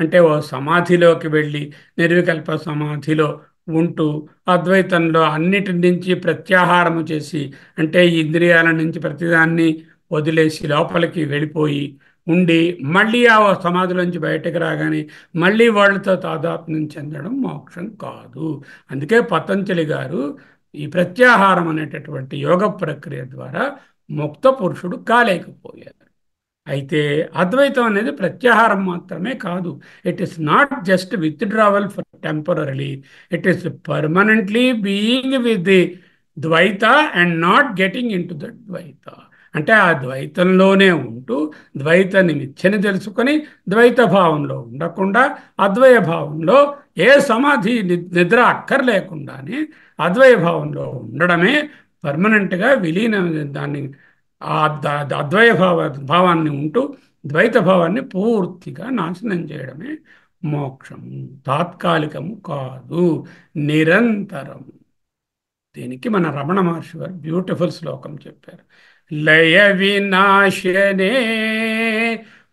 అంటే ఓ సమాధిలోకి వెళ్ళి నిర్వికల్ప సమాధిలో ఉంటూ అద్వైతంలో అన్నిటి నుంచి ప్రత్యాహారము చేసి అంటే ఇంద్రియాల నుంచి ప్రతిదాన్ని వదిలేసి లోపలికి వెళ్ళిపోయి ఉండి మళ్ళీ ఆ సమాధిలోంచి బయటకు రాగానే మళ్ళీ వాళ్ళతో తాదాత్మ్యం చెందడం మోక్షం కాదు. అందుకే పతంజలి గారు ఈ ప్రత్యాహారం అనేటటువంటి యోగ ప్రక్రియ ద్వారా ముక్త పురుషుడు కాలేకపోయారు. అయితే అద్వైతం అనేది ప్రత్యాహారం మాత్రమే కాదు. It is not just withdrawal for temporary it is permanently being with the dvaita and not getting into the dvaita అంటే ఆ ద్వైతంలోనే ఉంటూ ద్వైత మిథ్యని తెలుసుకొని ద్వైత భావంలో ఉండకుండా అద్వయ భావంలో ఏ సమాధి నిద్ర అక్కర్లేకుండానే అద్వయ భావంలో ఉండడమే పర్మనెంట్గా విలీనం దాన్ని ఆ అద్వయ భావ భావాన్ని ఉంటూ ద్వైత భావాన్ని పూర్తిగా నాశనం చేయడమే మోక్షము. తాత్కాలికము కాదు నిరంతరం దీనికి మన రమణ మహర్షి గారు బ్యూటిఫుల్ శ్లోకం చెప్పారు. లయ వినాశనే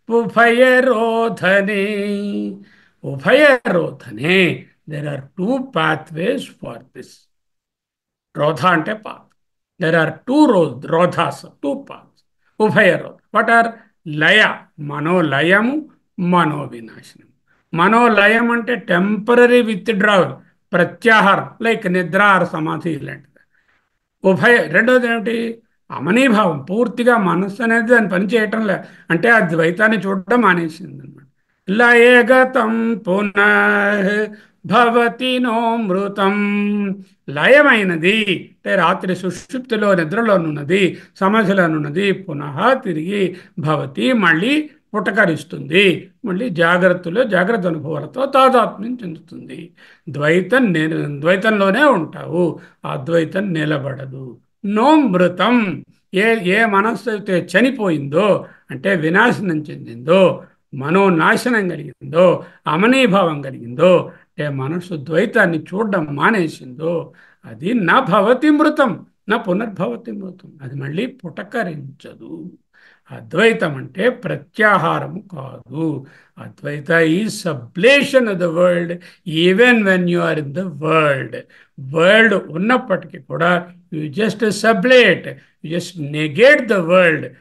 ఉభయరోధనే ఉభయరోధనే there are two pathways for this rodha అంటే పాత్ దెర్ ఆర్ టూ రో రోధాస్ టూ పాత్స్ ఉభయ రోధ వాట్ ఆర్ లయ మనోలయము మనో వినాశనం మనోలయం అంటే టెంపరీ విత్డ్రావల్ ప్రత్యాహారం లైక్ నిద్ర ఆర్ సమాధి ఇలాంటిది. ఉభయ రెండోది ఏమిటి? అమనీభావం పూర్తిగా మనస్సు అనేది దాన్ని పని చేయటం లే. అంటే ఆ ద్వైతాన్ని చూడడం మానేసింది అనమాట లయగతం పునః భవతి నోమృతం లయమైనది అంటే రాత్రి సుషుప్తిలో నిద్రలోనున్నది సమస్యలోనున్నది పునః తిరిగి భవతి మళ్ళీ పుటకరిస్తుంది. మళ్ళీ జాగ్రత్తలో జాగ్రత్త అనుభవాలతో తాదాత్మ్యం చెందుతుంది. ద్వైతం నేను ద్వైతంలోనే ఉంటావు అద్వైతం నిలబడదు. నోమృతం ఏ ఏ మనస్సు అయితే చనిపోయిందో అంటే వినాశనం చెందిందో మనోనాశనం కలిగిందో అమనీభావం కలిగిందో ఏ మనసు ద్వైతాన్ని చూడడం మానేసిందో అది నా భవతి మృతం నా పునర్భవతి మృతం. అది మళ్ళీ పుటకరించదు. అద్వైతం అంటే ప్రత్యాహారము కాదు. అద్వైత ఈ sublation of the world even when you are in the world. World ఉన్నప్పటికీ కూడా you just sublate you just negate the world.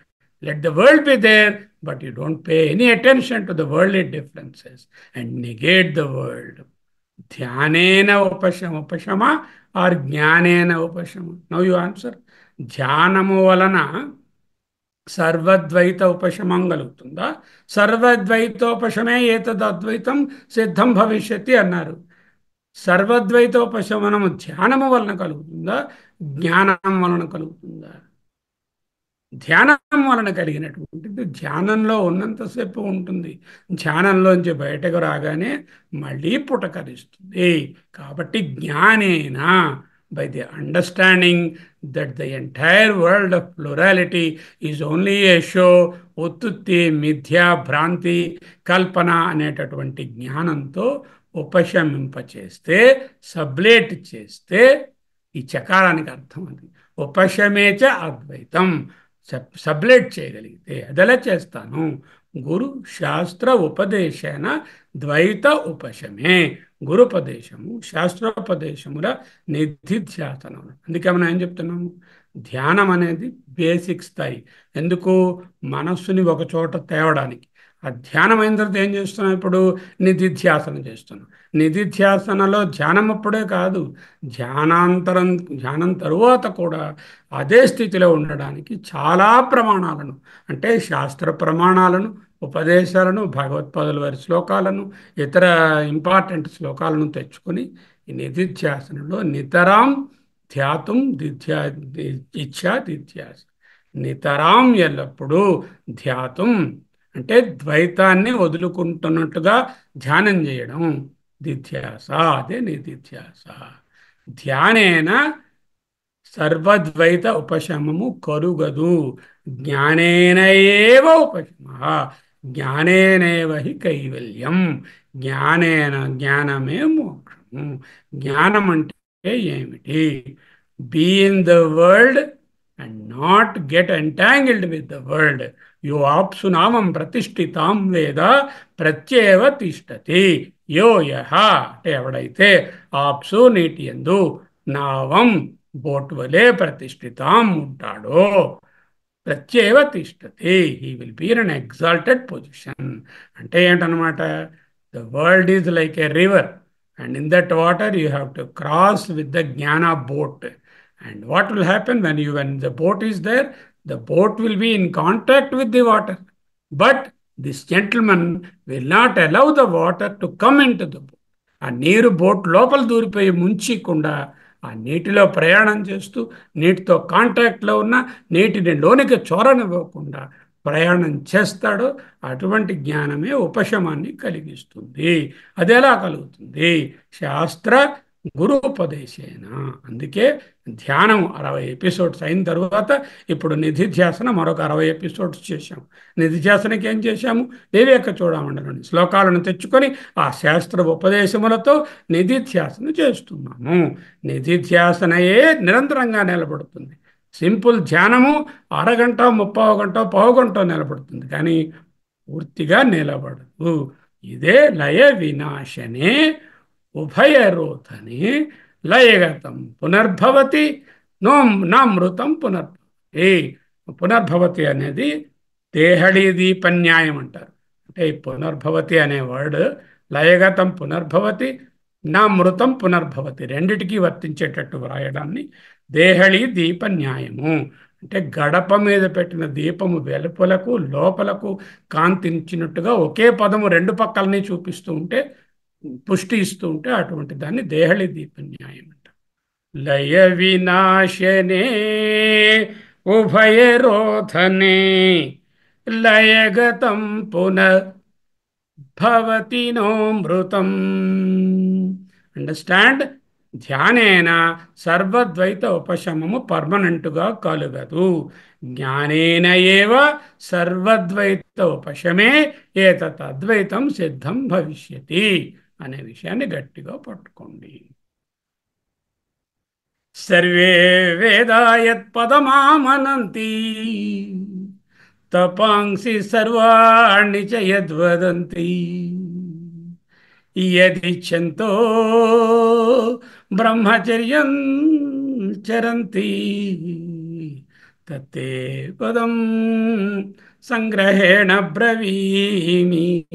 Let the world be there but you don't pay any attention to the world differences and negate the world. ధ్యానేన ఉపశమ ఉపశమ or జ్ఞానేన ఉపశమ. Now you answer ధ్యానము వలన సర్వద్వైత ఉపశమం కలుగుతుందా? సర్వద్వైతోపశమే ఏతద్ అద్వైతం సిద్ధం భవిష్యతి అన్నారు. సర్వద్వైతోపశమనము ధ్యానము వలన కలుగుతుందా? జ్ఞానం వలన కలుగుతుందా? ధ్యానం వలన కలిగినటువంటిది. ధ్యానంలో ఉన్నంతసేపు ఉంటుంది. ధ్యానంలోంచి బయటకు రాగానే మళ్ళీ పుటకరిస్తుంది కాబట్టి జ్ఞానేనా by the understanding that the entire world of plurality is only a show ఒత్తుత్తి మిథ్యా భ్రాంతి కల్పన అనేటటువంటి జ్ఞానంతో ఉపశమింపచేస్తే సబ్లేట్ చేస్తే ఈ చకారానికి అర్థం అది. ఉపశమేచ అద్వైతం. సబ్లేట్ చేయగలిగితే అదెలా చేస్తాను. గురు శాస్త్ర ఉపదేశన ద్వైత ఉపశమే. గురుపదేశము శాస్త్రోపదేశముల నిధిధ్యాసనం అందుకే మనం ఏం చెప్తున్నాము? ధ్యానం అనేది బేసిక్ స్థాయి. ఎందుకు? మనస్సుని ఒక చోట తేవడానికి. ఆ ధ్యానం అయిన తర్వాత ఏం చేస్తున్నాం ఇప్పుడు? నిధిధ్యాసన చేస్తున్నాం నిధిధ్యాసనలో ధ్యానం అప్పుడే కాదు ధ్యానాంతరం ధ్యానం తరువాత కూడా అదే స్థితిలో ఉండడానికి చాలా ప్రమాణాలను అంటే శాస్త్ర ప్రమాణాలను ఉపదేశాలను భగవత్పాదుల వారి శ్లోకాలను ఇతర ఇంపార్టెంట్ శ్లోకాలను తెచ్చుకొని ఈ నిధిధ్యాసనలో నితరాం ధ్యాతం దిధ్యా ఇచ్ఛా దిధ్యాస. నితరాం ఎల్లప్పుడూ ధ్యాతం అంటే ద్వైతాన్ని వదులుకుంటున్నట్టుగా ధ్యానం చేయడం. దిధ్యాస అదే నిధిధ్యాస ధ్యానేన సర్వద్వైత ఉపశమము కరుగదు. జ్ఞానేన ఏవ ఉపశమ. జ్ఞానేనేవ హి కైవల్యం. జ్ఞానేన జ్ఞానమే మోక్షము. జ్ఞానం అంటే ఏమిటి? Be in the world and not get entangled with the world యో ఆప్సు నామం ప్రతిష్ఠితాం వేద ప్రత్యేవ తిష్టతి యో యహ అంటే ఎవడైతే ఆప్సు నీటి ఎందు నావం బోట్ వలె ప్రతిష్ఠితాం ఉంటాడో ప్రత్యేవ తిష్టతి he will be in an exalted position అంటే ఏంటనమాట the world is like a river and in that water you have to cross with the jnana boat and what will happen when you when the boat is there the boat will be in contact with the water but this gentleman will not allow the water to come into the boat ఆ నీరు boat లోపల దూరిపోయి ముంచకుండా ఆ నీటిలో ప్రయాణం చేస్తూ నీటితో కాంటాక్ట్లో ఉన్న నీటిని లోనికి చోరనివ్వకుండా ప్రయాణం చేస్తాడో. అటువంటి జ్ఞానమే ఉపశమాన్ని కలిగిస్తుంది. అది ఎలా కలుగుతుంది. శాస్త్ర గురుపదేశేన. అందుకే ధ్యానం అరవై ఎపిసోడ్స్ అయిన తర్వాత ఇప్పుడు నిధిధ్యాసన మరొక అరవై ఎపిసోడ్స్ చేశాము. నిధిధ్యాసనకి ఏం చేశాము? వివేక చూడమండలోని శ్లోకాలను తెచ్చుకొని ఆ శాస్త్ర ఉపదేశములతో నిధిధ్యాసన చేస్తున్నాము. నిధిధ్యాసనయే నిరంతరంగా నిలబడుతుంది. సింపుల్ ధ్యానము అరగంట ముప్పావు గంట పావు గంట నిలబడుతుంది. కానీ పూర్తిగా నిలబడదు. ఇదే లయ వినాశనే ఉభయరోధని లయగతం పునర్భవతి నో నామృతం పునర్భవతి. పునర్భవతి అనేది దేహళీ దీపన్యాయం అంటారు. అంటే ఈ పునర్భవతి అనే వర్డ్ లయగతం పునర్భవతి నా మృతం పునర్భవతి రెండిటికి వర్తించేటట్టు వ్రాయడాన్ని దేహళి దీప న్యాయము అంటే గడప మీద పెట్టిన దీపము వెలుపలకు లోపలకు కాంతించినట్టుగా ఒకే పదము రెండు పక్కలని చూపిస్తూ ఉంటే పుష్టి ఇస్తూ ఉంటే అటువంటి దాన్ని దేహళి దీప న్యాయం అంట లయ వినాశనే ఉభయరోధనే లయగతం పునః భవతి నోమృతం అండర్స్టాండ్ ధ్యానేన సర్వద్వైత ఉపశమము పర్మనెంట్గా కలుగదు. జ్ఞానేన ఏవ సర్వద్వైత ఉపశమే ఏతత్ అద్వైతం సిద్ధం భవిష్యతి. అనే విషయాన్ని గట్టిగా పట్టుకోండి. సర్వే వేదాయత్ పదమామనంతి తపాంసి సర్వాణి చ యద్వదంతి. బ్రహ్మచర్యం చరంతి తత్తే పదం సంగ్రహేణ బ్రవీమి.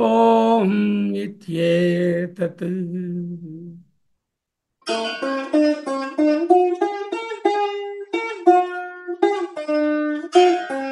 ॐ इत्येतत् Thank you.